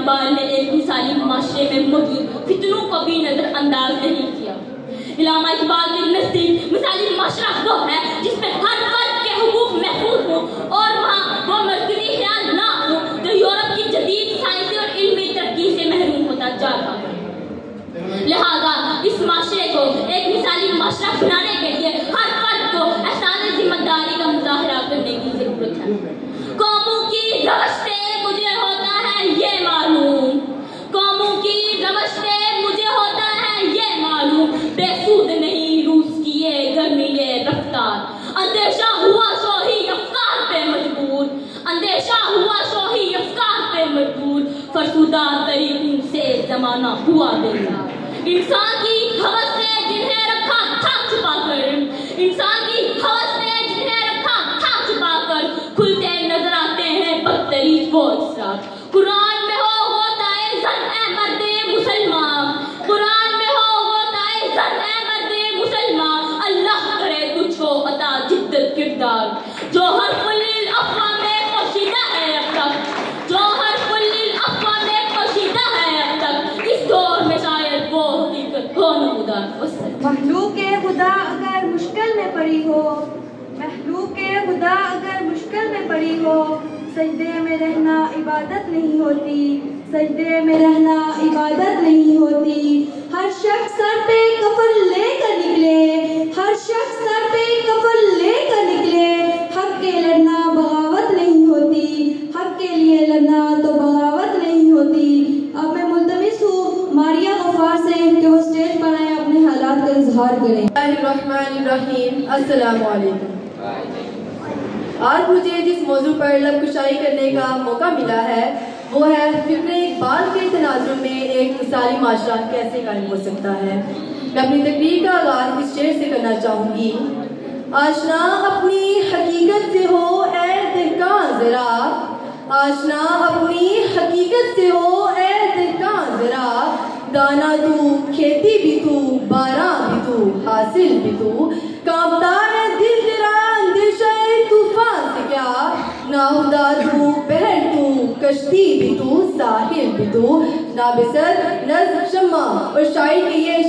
इकबाल ने एक मिसाली माशरे में मौजूद फितरों को भी नज़रअंदाज नहीं किया। इलामा इकबाल के नज़दीक मिसाली माशरा वो है जिसमें हर फर्द के हकूक महफूज हों और वहाँ वो मजदूरी ख्याल ना हो जो तो यूरोप की जदीद साइंसी और इलमी तरक्की से महरूम होता जा रहा है। लिहाजा इस माशरे को एक मिसाली माशरा बना नाबिसर नज शम्मा और शायर की ये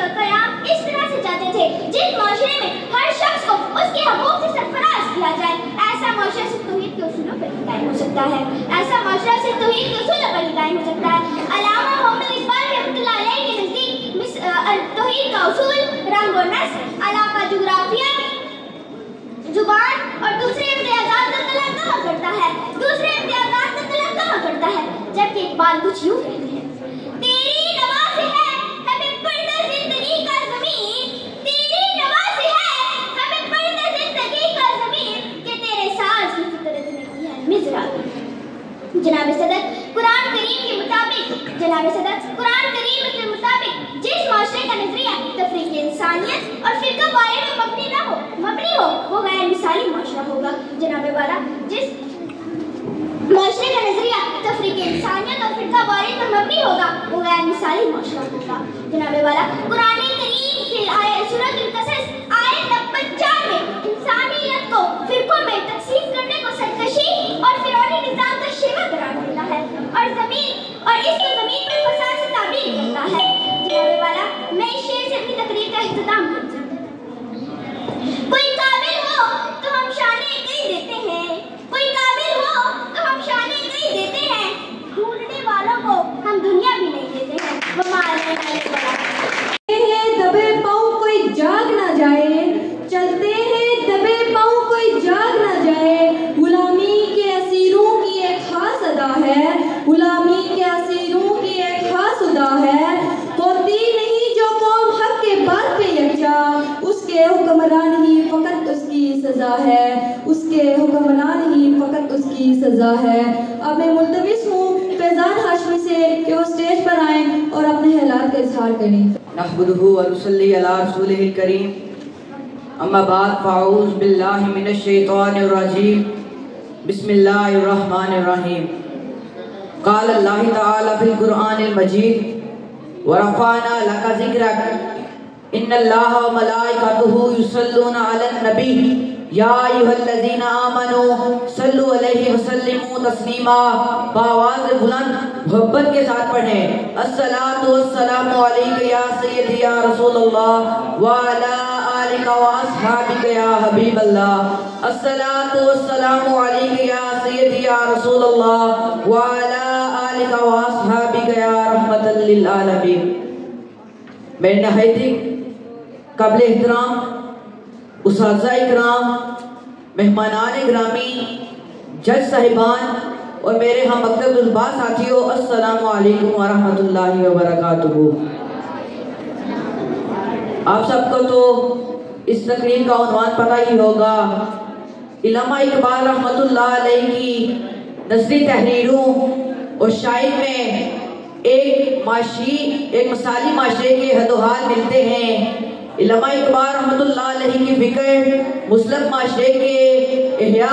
का कयाम इस तरह से चाहते थे जिस माशरे में हर शख्स को उसके हकूक से सरफराज किया जाए। ऐसा माशरा सिर्फ़ तौहीद के उसूलों पर कायम हो सकता है। ऐसा माशरा सिर्फ़ तौहीद के उसूलों पर कायम हो सकता है। अलामा मोहम्मद इकबाल रहमतुल्लाह अलैह के नज़दीक अ, का उसूल रंग और नस्ल अलाका जुग्राफिया ज़ुबान और दूसरे इम्तियाजात का तलब कमा करता है? दूसरे इम्तियाजात का तलब कमा करता है? जबकि इकबाल कुछ यूँ कहते जनाब सदर, कुरान करीम के मुताबिक, जनाब सदर, कुरान करीम के मुताबिक, जिस माशरे का नज़रिया तफरीक इंसानियत और फिरका वारे में मबनी ना हो, मबनी हो, वो गैर मिसाली माशरा होगा, जनाब वाला। जिस माशरे का नज़रिया तफरीक इंसानियत और फिरका वारे पर मबनी होगा, वो गैर मिसाली माशरा होगा, जनाब वाला। कुरान करीम के आयत सूरत आयत नंबर 4 में इंसानियत को फिरकों में तकसीम करने को सरकशी और फिरौनी निज़ाम का शेवा करार देता है। और ज़मीन, और इसको ज़मीन पर फसाद से ताबीर करता है। जनाब वाला मैं शेर से अपनी तकरीर का इख्तिताम करती हूँ। कोई काबिल हो तो हम शाने कई देते हैं। कोई काबिल हो तो हम शाने कई देते हैं। ढूँढने वालों को हम दुनिया भी नहीं देते हैं। वो पाँव कोई जाग ना जाए, चलते हैं दबे पाँव कोई जाग ना जाए। गुलामी के असीरों की एक खास अदा है, गुलामी के असीरों की एक खास अदा है। होती नहीं जो कौम हक के बात पे यकजा, उसके हुक्मरान ही फकत उसकी सजा है। उसके हुक्मरान ही फकत उसकी सजा है। अब मैं मुलतविस हूँ, फैजान हाशमी से कि वो स्टेज पर आए और अपने हालात का इजहार करें। नहमदुहु व नुसल्ली अला रसूलिहिल करीम अम्मा बाद फ़ाऊज़ बिल्लाहि मिनश शैतानिर रजीम बिस्मिल्लाहिर रहमानिर रहीम क़ाल अल्लाह तआला फिल कुरआनिल मजीद व रफ़अना लका ज़िक्रक इन्नल्लाह व मलाइकतुहु युसल्लूना अलन नबी या अय्युहल्लज़ीना आमनू सल्लु अलैहि व तस्लीमा। बावाज़ बुलंद मोहब्बत के साथ पढ़ें। अस्सलातु वस्सलामु अलैका या सय्यदी या रसूलल्लाह व अला आलिका व अस्हाबिका या हबीबल्लाह। अस्सलातु वस्सलामु अलैका या सय्यदी या रसूलल्लाह व अला आलिका व अस्हाबिका या रहमतल लिल आलमीन। मैं नहायती काबिल एहतराम उसाजा इकराम, मेहमानान ग्रामी जज साहिबान और मेरे हम मकतबा साथियों, अस्सलाम वालेकुम वरहमतुल्लाहि वबरकातुहू। आप सबको तो इस तकरीर का उन्वान पता ही होगा, इलामा इकबाल अलैह की नजरी तहरीरों और शायर में एक माशी, एक मिसाली माशरे के हदोहाल मिलते हैं। इलामा इकबाल रहमतुल्लाह की फ़िक्र मुस्लिम माशरे के एहया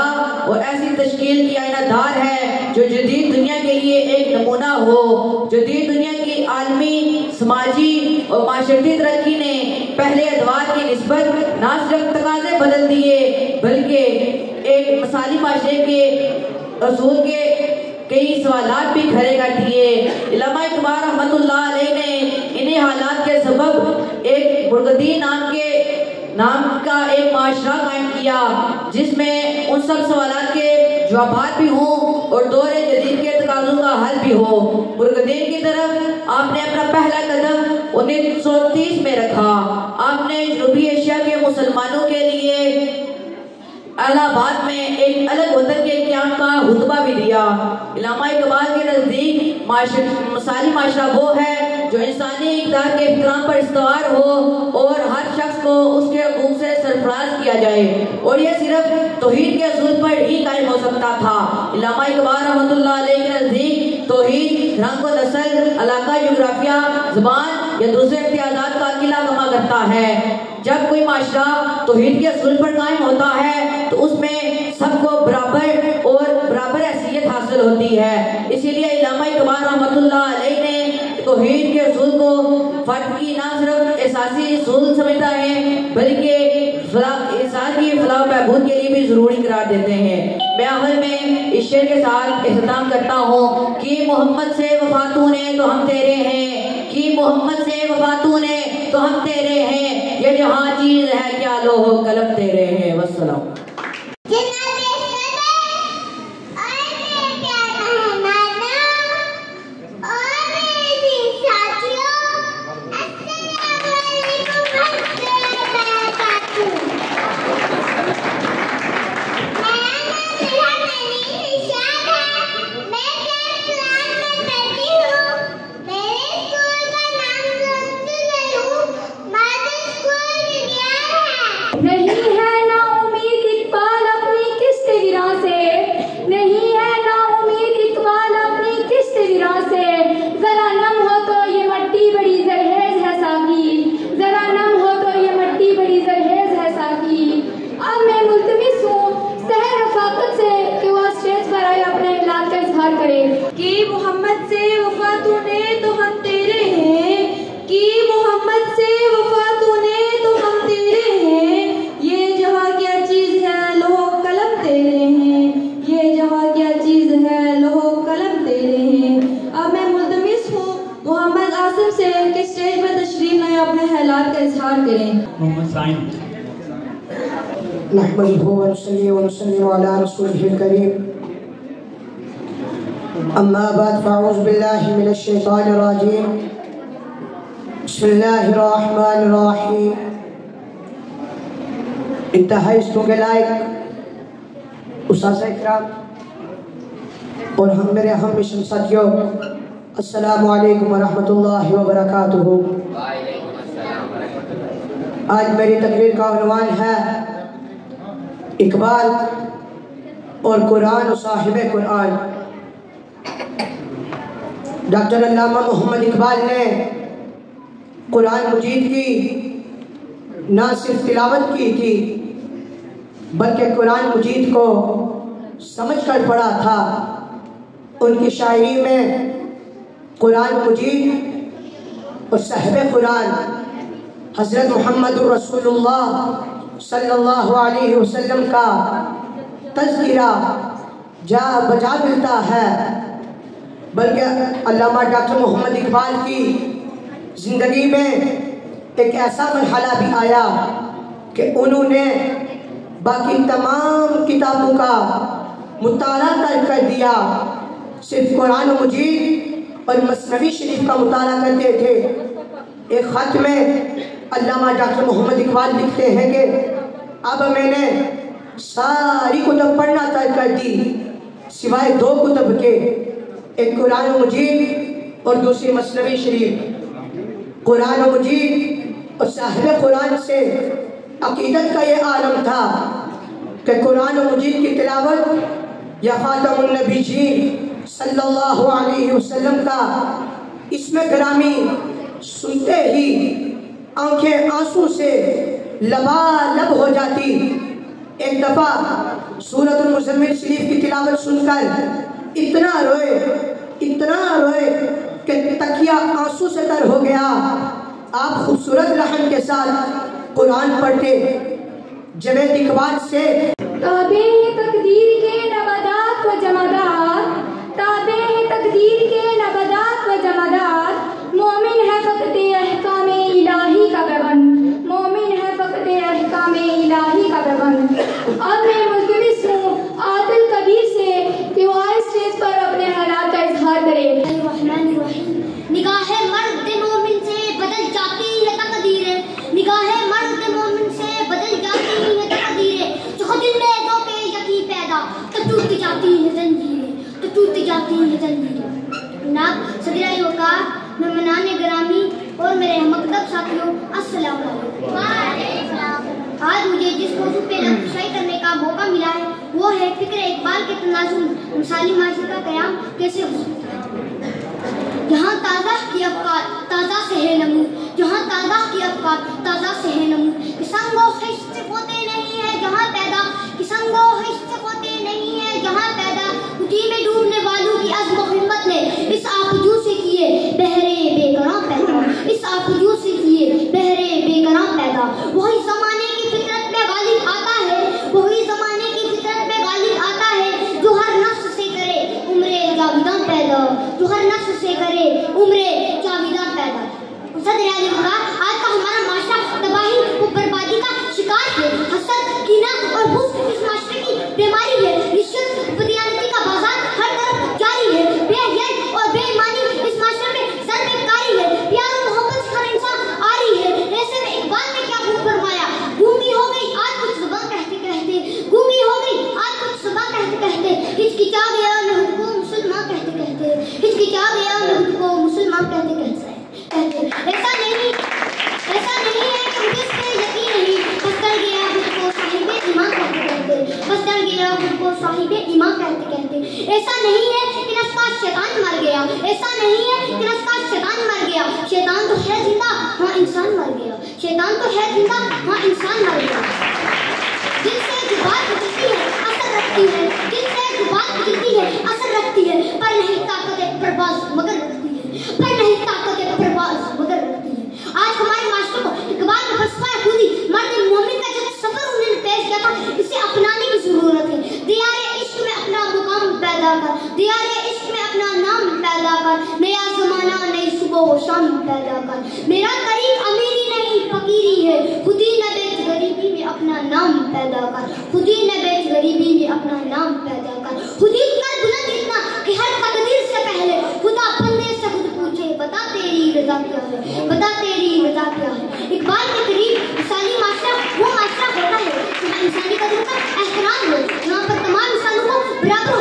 और ऐसी तश्कील की आयनादार है जो जदीद दुनिया के लिए एक नमूना हो, जदीद दुनिया की आलमी, समाजी और माशरती तरक्की ने पहले अदवार की नस्बत ना सिर्फ़ तकाजे बदल दिए, बल्कि एक मिसाली माशरे के असूल के कई सवाल भी खड़े कर दिए। इकबाल रहमतुल्लाह ने इन्हीं हालात के सबब एक बुरगदी नाम के, नाम का एक माशरा कायम किया, जिसमें उन सब सवाल के जवाब भी हों और दौर जदीद के तकाजों का हल भी हो। बुरगदीन की तरफ़ आपने अपना पहला कदम उन्नीस सौ तीस में रखा। आपने जनूबी एशिया के मुसलमानों के लिए इलाहाबाद में एक अलग वतन के क्याम का हुतबा भी दिया। इलामा इकबाल के नज़दीक मसाली माशरा वो है जो इंसानी इकदार के इकराम पर इस्तवार हो और हर शख्स को उसके हकूक से सरफराज किया जाए। और ये सिर्फ़ तोहीद के असूल पर ही कायम हो सकता था। इलामा इकबाल रहमतुल्लाह अलैह के नज़दीक तोहीद, रंग व नस्ल, इलाका जोग्राफिया जबान या दूसरे इम्तियाजात का किला कमा करता है। जब कोई माशरा तोहीद के असूल पर कायम होता है तो उसमें सबको बराबर और बराबर हैसियत हासिल होती है। इसीलिए इलामा इकबाल रहमतुल्लाह अलैह ने तोहीद के असूल को फर्द की ना सिर्फ़ एहसासी असूल समझता है, बल्कि इंसान की फलाह बहबूद के लिए भी ज़रूरी करार देते हैं। मैं आखिर में इस शेर के साथ अहतमाम करता हूँ कि मोहम्मद से वफातू ने तो हम तेरे हैं, कि मोहम्मद से वफातू ने तो हम तेरे हैं, ये जहाँ चीज़ है, क्या लो कलम तेरे हैं वसलम इंतहाई के लायक उसास और हम मेरे हम मिशन साथियों, अस्सलामु अलैकुम वरहमतुल्लाहि वबरकातुहू। आज मेरी तकरीर का उन्वान है, इकबाल और कुरान साहिब कुरान। डॉक्टर अल्लामा मोहम्मद इकबाल ने कुरान मजीद की, ना सिर्फ़ तिलावत की, थी बल्कि कुरान मजीद को समझ कर पढ़ा था। उनकी शायरी में कुरान मजीद और साहब कुरान, हज़रत मोहम्मद वसल्लम का तस्करा जा बजा मिलता है। बल्कि अल्लामा डॉक्टर मोहम्मद इकबाल की ज़िंदगी में एक ऐसा मरहला भी आया कि उन्होंने बाकी तमाम किताबों का मुताला कर कर दिया। सिर्फ़ कुरान मजीद और मसनवी शरीफ का मुताला करते थे। एक ख़त में अल्लामा डॉक्टर मोहम्मद इकबाल लिखते हैं कि अब मैंने सारी कुतुब पढ़ना तय कर दी, सिवाय दो कुतुब के, एक कुरान मजीद और दूसरी मसनवी शरीफ। कुरान मजीद और साहिब कुरान से अकीदत का ये आलम था कि कुरान मजीद की तिलावत या ख़ातमुन्नबी जी सल्लल्लाहु अलैहि वसल्लम का इसमें ग्रामी सुनते ही आँखें आँसू से लबालब हो जाती। एक दफ़ा सूरत मुजम्मिल शरीफ की तिलावत सुनकर इतना रोए इतना रोए कि तकिया आँसू से तर हो गया। आप खूबसूरत रहन के साथ कुरान पढ़ते जब इकबाल से। ताबे है तकदीर के नबदात व जमादात। ताबे है तकदीर के नबदात व जमादात। मोमिन है फ़कत अहकाम इलाही का प्रबंध मोमिन है फ़कत अहकाम इलाही का प्रबंध और मैं मुल्तमिस हूँ आदिल कबीर से कि वो आए स्टेज पर अपने हालात का इजहार करे निगाह मर्द मोमिन से बदल जाती है तकदीरें निगाह मर्द मोमिन से बदल जाती है तकदीरें जो दिल में दो पे यकीन पैदा तो टूट जाती है जंजीरें तो है जंजीरें जनाब सदरा योगा ग्रामी और मेरे मकदब साथियों अस्सलाम वालेकुम आज मुझे जिस मौजू पे नक्शाई करने का मौका मिला है वो है फ़िक्र इकबाल के तनाजुम मिसाली माशी का कयाम कैसे हो सकता है जहाँ ताज़ा की अफकार ताज़ा से है नमू जहाँ ताज़ा की अफकार ताज़ा से है नमू किसंगो हिस्से होते नहीं है जहाँ पैदा किसंगो हिस्से होते नहीं है जहाँ पैदा उठी में डूबने की अज़्म हिम्मत ने इस आफजू से किए बहरे बेकरां पैदा। इस आफजू से किए बहरे बेकरां पैदा। वही जमाने की फितरत में गालिब आता है, वही जमाने की फितरत में गालिब आता है जो हर नफ्स से करे उम्रे जाविदा पैदा। जो हर नफ्स से करे उम्रे जाविदा पैदा। सदर आली होगा आज का हमारा माशरा तबाही और बर्बादी का शिकार है। हसद कीना और बुज़ इस माशरे की बीमारी है रिश्वत बदयानती का बाज़ार हर तरफ़ जारी है बेहयाई और बेईमानी इस माशरे में सरबेकारी है प्यार और मोहब्बत से हर इंसान आ रही है ऐसे में इकबाल ने क्या खूब फरमाया गूँगी हो गई आज कुछ ज़ुबान कहते कहते गूँगी हो गई आज कुछ ज़ुबान कहते कहते हिचकिचा गया मैं खुद को मुसलमान कहते कहते हिचकिचा गया मैं खुद को मुसलमान कहते कहते कहते ऐसा नहीं ऐसा नहीं है कि मुझे इस पे यकीन नहीं बस डर गया खुद को साहिब ईमान कहते कहते बस डर गया खुद को साहिब ईमान कहते कहते ऐसा नहीं है कि नस्का शैतान मर गया। ऐसा नहीं है कि नस्का शैतान मर गया। शैतान तो है ज़िंदा हाँ इंसान मर गया। शैतान तो है ज़िंदा हाँ इंसान मर गया। दिल से है, असर रखती है। है, असर रखती है। पर नहीं ताकत प्रवास मगर रखती है। पर नहीं ताकत प्रवास मगर रखती है आज हमारे मास्टर को इकबाल में फलसफा खुदी मर्द मोमिन का जो सफ़र उन्होंने पेश किया था इसे अपनाने की ज़रूरत है दियारे इश्क में अपना मुकाम पैदा कर दियारे इश्क में अपना नाम पैदा कर। नया जमाना, नई सुबह व शाम पैदा कर। मेरा तरीक अमीरी नहीं, फकीरी है। खुदी न बेच गरीबी में अपना नाम पैदा कर। खुदी न बेच गरीबी में अपना नाम पैदा कर। खुदी कर बुलंद इतना कि हर तकदीर से पहले खुदा बंदे से खुद पूछे, बता तेरी रजा क्या है? बता तेरी रजा क्या है? इकबाल के करीब मिसाली माशरा, वो माशरा होता है। इंसानी कदर का एहतराम हो, जहाँ पर तमाम इंसानों को बराबर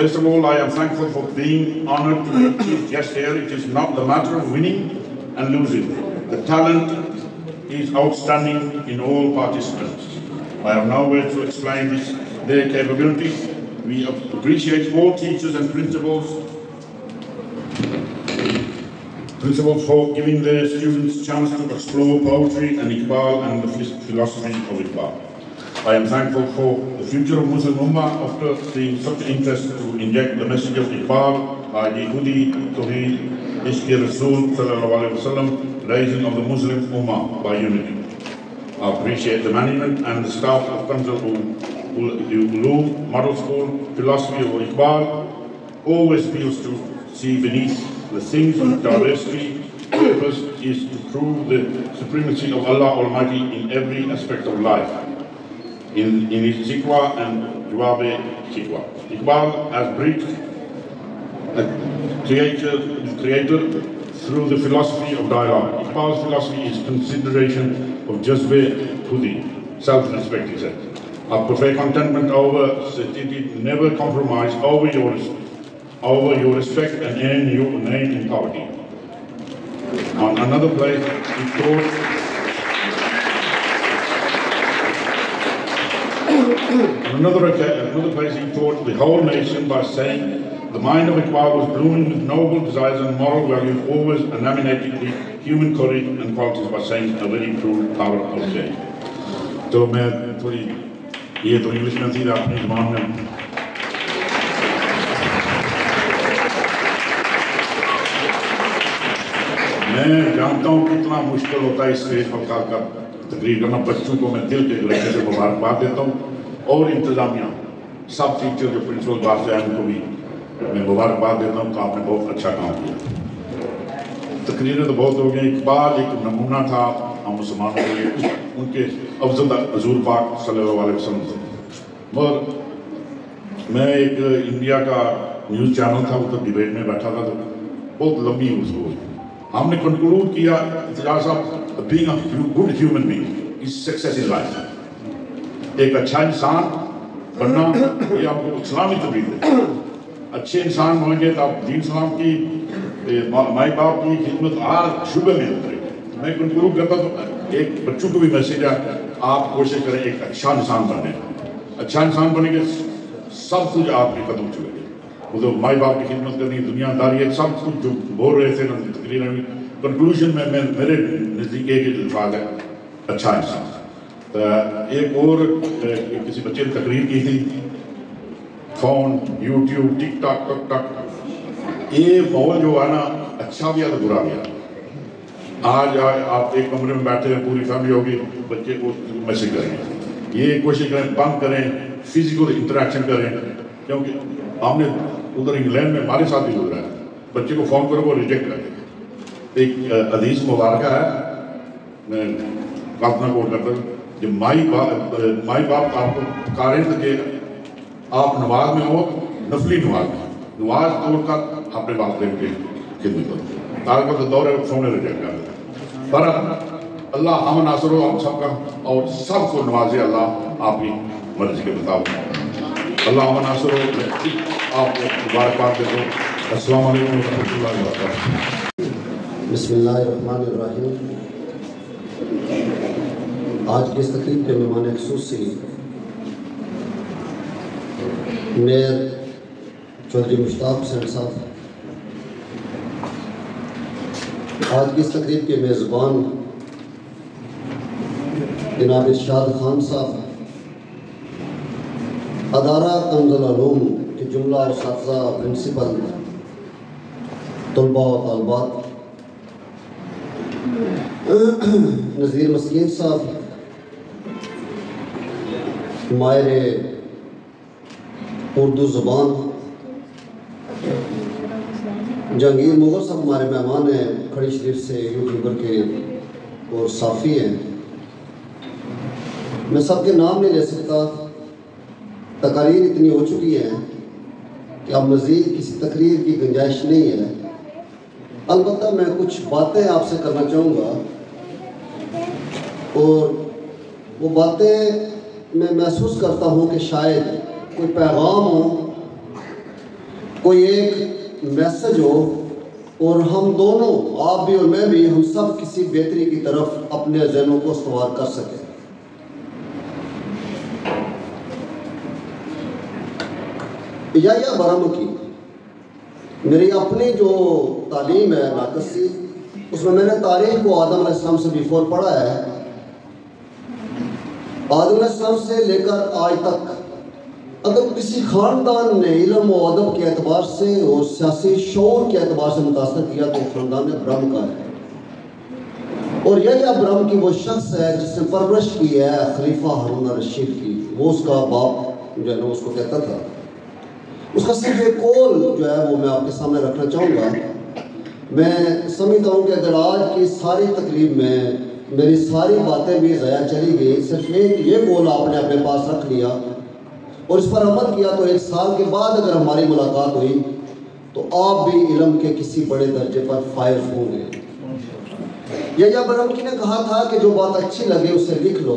First of all, I am thankful for being honored to be chief guest here. It is not the matter of winning and losing. The talent is outstanding in all participants. I have no words to explain this, their capabilities. We appreciate all teachers and principals principals for giving their students chance to explore poetry and Iqbal and the philosophy of Iqbal. I am thankful for the future of Muslim Ummah after seeing such interest to inject the message of Iqbal, Adi Hudi, Tawheed, Ishq Rasul, Sallallahu raising of the Muslim Ummah by unity. I appreciate the management and the staff of Kanzal Ulum Model School, philosophy of Iqbal, always feels to see beneath the things of diversity. Purpose is to prove the supremacy of Allah Almighty in every aspect of life. In, in his and Jawabe Sikwa. Iqbal has breathed a uh, creator, creator through the philosophy of dialogue. Iqbal's philosophy is consideration of Jazbe Khudi, self-respect, he said. A perfect contentment over stated, never compromise over your, over your respect and earn your name in poverty. On another place, he taught another, another place, he taught the whole nation by saying, The mind of Iqbal was blooming with noble desires and moral values, always animated with human courage and qualities by saying, A very true power of change. तो मैं थोड़ी ये तो English में थी अपनी जबान में मैं जानता हूँ कितना मुश्किल होता है इस स्टेज पर खाकर तकरीर करना बच्चों को मैं दिल के लड़के से मुबारकबाद देता हूँ और इंतजामिया। सब टीचर जो प्रिंसिपल से उनको भी। मैं मुबारकबाद देता हूँ तो आपने बहुत अच्छा काम किया। तकरीरें तो बहुत हो गई इकबाल एक नमूना था, हम मुसलमानों के लिए उनके अफजल हजूर पाक सल्लल्लाहु मगर मैं एक इंडिया का न्यूज़ चैनल था वो तो डिबेट में बैठा था तो बहुत लंबी उसको। हमने कंक्लूड किया इंतज़ार साहब being a good human is success in life एक अच्छा इंसान बनना, ये आपको इस्लामी तबीयत है। अच्छे इंसान होंगे तो आप दीन सलाम की माई बाप की खिदमत हर शुबे में उतरेगी मैं कंक्लूड करता तो एक बच्चों को भी मैसेज है, आप कोशिश करें एक अच्छा इंसान बनने। अच्छा इंसान बनेंगे सब कुछ आपके कदम चलेंगे वो तो माई बाप की खिदमत करनी, दुनियादारी है, सब कुछ जो बोल रहे थे तकरीर कंक्लूजन में, मैं, मेरे नज़दीक एक अल्फाज है अच्छा इंसान। एक और किसी बच्चे ने तकरीर की थी फ़ोन यूट्यूब टिक टॉक टक टक। ये माहौल जो है ना अच्छा भी है तो बुरा भी है। आज आ- आप एक कमरे में बैठे हैं पूरी फैमिली होगी बच्चे को मैसेज करें। ये कोशिश करें बंद करें फ़िज़िकल इंटरेक्शन करें क्योंकि हमने उधर इंग्लैंड में हमारे साथ भी गुजरा है। बच्चे को फ़ोन करो वो रिजेक्ट कर देंगे। एक अ, हदीस मुबारक है। मैं कल्पना कोट करता हूँ। जब माई बाप माई बाप आपको कारण के आप नमाज़ में हो नफली नमाज़ में। नमाज़ तोड़कर अपने वालदेन की खिदमत करो आजकल तो दौर सोने रिजेक्ट कर देते हैं। पर अल्लाह हम नासर हो हम सबका, और सबको नवाजे अल्लाह आपकी मर्ज़ी के मुताबिक। अल्लाह हम नासर हो आपको मुबारकबाद दे दो। अस्सलाम वालेकुम रहमतुल्लाहि व बरकातहू बिस्मिल्लाहिर्रहमानिर्रहीम। आज की इस तकरीब के मेहमान खसूसी मेयर चौधरी मुश्ताक हुसैन साहब, आज की इस तकरीब के मेज़बान जनाब इरशाद खान साहब, अदारा कंजुलूम के जुमला और इस प्रिंसिपल, तलबा तलबात, नज़ीर मस्किन साहब मायर उर्दू ज़ुबान। जहांगीर मुगल साहब हमारे मेहमान हैं, खड़ी शरीफ से यूट्यूबर के और साफ़ी हैं। मैं सबके नाम नहीं ले सकता। तकारीर इतनी हो चुकी हैं कि अब मज़ीद किसी तकरीर की गुंजाइश नहीं है। अलबत्त मैं कुछ बातें आपसे करना चाहूँगा। और वो बातें मैं महसूस करता हूँ कि शायद कोई पैगाम हो, कोई एक मैसेज हो, और हम दोनों, आप भी और मैं भी, हम सब किसी बेहतरी की तरफ़ अपने जहनों को सवार कर सकें। या या की मेरी अपनी जो तालीम है, नाकसी, उसमें मैंने तारीख को आदम से बिफोर पढ़ा है। आदम अलैहिस्सलाम से लेकर आज तक, अगर किसी खानदान ने इलम और अदब के अतबार से और सियासी शोर के अतबार से मुतासर किया तो खानदान ब्रह्म का है। और यह ब्रह्म की वो शख्स है जिसने परवरिश की है, खलीफा हारून रशीद की। वो उसका बाप जो है ना, उसको कहता था। उसका सिर्फ़ एक कौल जो है, वो मैं आपके सामने रखना चाहूँगा। मैं समझता हूँ कि अगर आज की सारी तकलीफ़ में मेरी सारी बातें भी ज़ाया चली गई, सिर्फ़ एक ये कौल आपने अपने पास रख लिया और इस पर अमल किया तो एक साल के बाद अगर हमारी मुलाकात हुई तो आप भी इलम के किसी बड़े दर्जे पर फायज होंगे। यह बरमकी ने कहा था कि जो बात अच्छी लगे उसे लिख लो।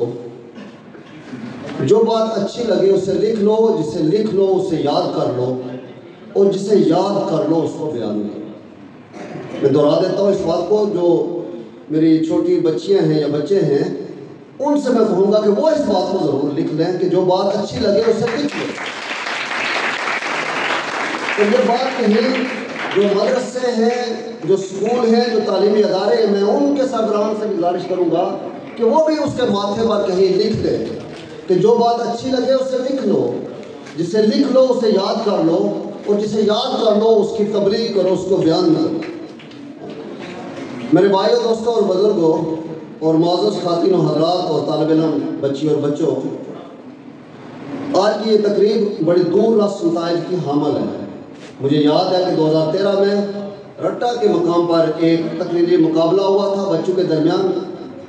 जो बात अच्छी लगे उसे लिख लो, जिसे लिख लो, उसे याद कर लो। और जिसे याद कर लो, उसको बयान करो मैं दोहरा देता हूँ इस बात को, जो मेरी छोटी बच्चियाँ हैं या बच्चे हैं, उनसे मैं कहूँगा कि वो इस बात को ज़रूर लिख लें कि जो बात अच्छी लगे, उसे लिख लो। तो ये बात नहीं, जो मदरसे हैं, जो स्कूल हैं, जो तालीमी अदारे हैं, मैं उनके सरबराहान से गुजारिश करूँगा कि वो भी उसके माथे पर कहीं लिख दें कि जो बात अच्छी लगे, उसे लिख लो। जिसे लिख लो, उसे याद कर लो, और जिसे याद कर लो, उसकी तबलीग करो, उसको बयान करो। मेरे भाइयों, दोस्तों और बुज़ुर्गों और मोज़ खातिन हजरात और तालब इलम बच्ची और बच्चों, आज की ये तकरीब बड़ी दूर रस नतज की हामल है। मुझे याद है कि 2013 में रट्टा के मकाम पर एक तकरीरी मुकाबला हुआ था। बच्चों के दरमियान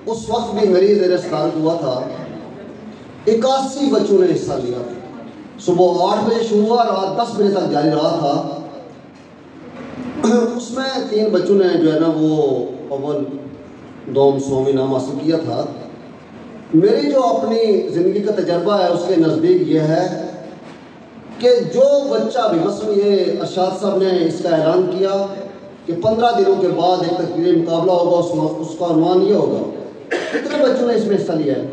उस वक्त भी मेरी जेर सदारत हुआ था। इक्यासी बच्चों ने हिस्सा लिया। सुबह आठ बजे शुरू हुआ, रात दस बजे तक जारी रहा था। उसमें तीन बच्चों ने जो है ना वो अव्वल दोम सोमी नाम हासिल किया था। मेरी जो अपनी ज़िंदगी का तजर्बा है, उसके नज़दीक यह है कि जो बच्चा भी मसलन ये अरशाद साहब ने इसका ऐलान किया कि पंद्रह दिनों के बाद एक तकरीरी मुकाबला होगा उसका उसका अनुमान ये होगा। कितने बच्चों ने इसमें हिस्सा लिया है?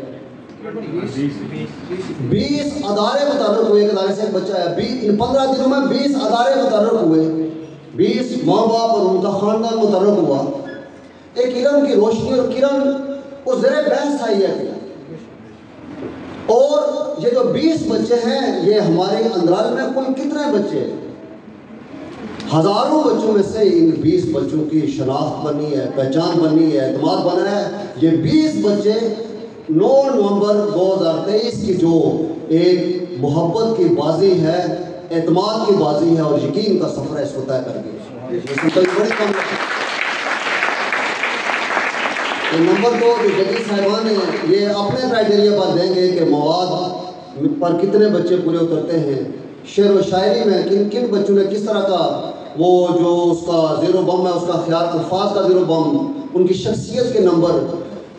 बीस अदारे मुताबिक हुए, एक अदारे से एक बच्चा है बीस इन पंद्रह दिनों में बीस अदारे मुताबिक हुए। बीस माँ बाप और उनका खानदान मुताबिक हुआ। एक इलम की रोशनी और किरण वो जरे बहस आई है। और ये जो बीस बच्चे हैं ये हमारे अंदराज में कुल कितने बच्चे हैं? हज़ारों बच्चों में से इन बीस बच्चों की शनाख्त बनी है पहचान बनी है एतमाद बना है। ये बीस बच्चे 9 नवंबर 2023 की जो एक मोहब्बत की बाजी है एतमाद की बाजी है और यकीन का सफ़र है इसको तय कर बड़ी कम। तो नंबर दो जो जदीद साहिबान है, ये अपने क्राइटेरिया पर देंगे कि मवाद पर कितने बच्चे पूरे उतरते हैं। शेर व शायरी में किन किन बच्चों ने किस तरह का वो जो उसका ज़ीरो बम है, उसका ख्याल अल्फाज का ज़ीरो बम उनकी शख्सियत के नंबर,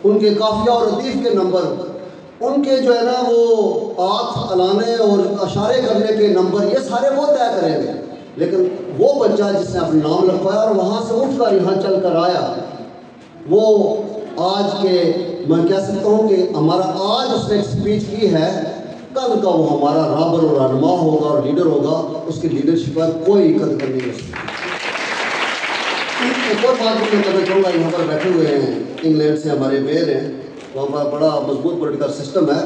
उनके काफिया और लतीफ़ के नंबर, उनके जो है ना वो आँख अलाने और अशारे करने के नंबर, ये सारे वो तय करेंगे। लेकिन वो बच्चा जिसने अपना नाम लिखवाया और वहाँ से उठ कर यहाँ चल कर आया, वो आज के, मैं कह सकता हूँ कि हमारा आज उसने स्पीच की है, कल का वो हमारा राबर और रहनुमा होगा और लीडर होगा, उसकी लीडरशिप पर कोई कदर नहीं हो। सकती एक और बात मैं करना चाहूँगा, यहाँ पर बैठे हुए हैं इंग्लैंड से हमारे मेयर हैं, वहाँ पर बड़ा मज़बूत पोलिटिकल सिस्टम है।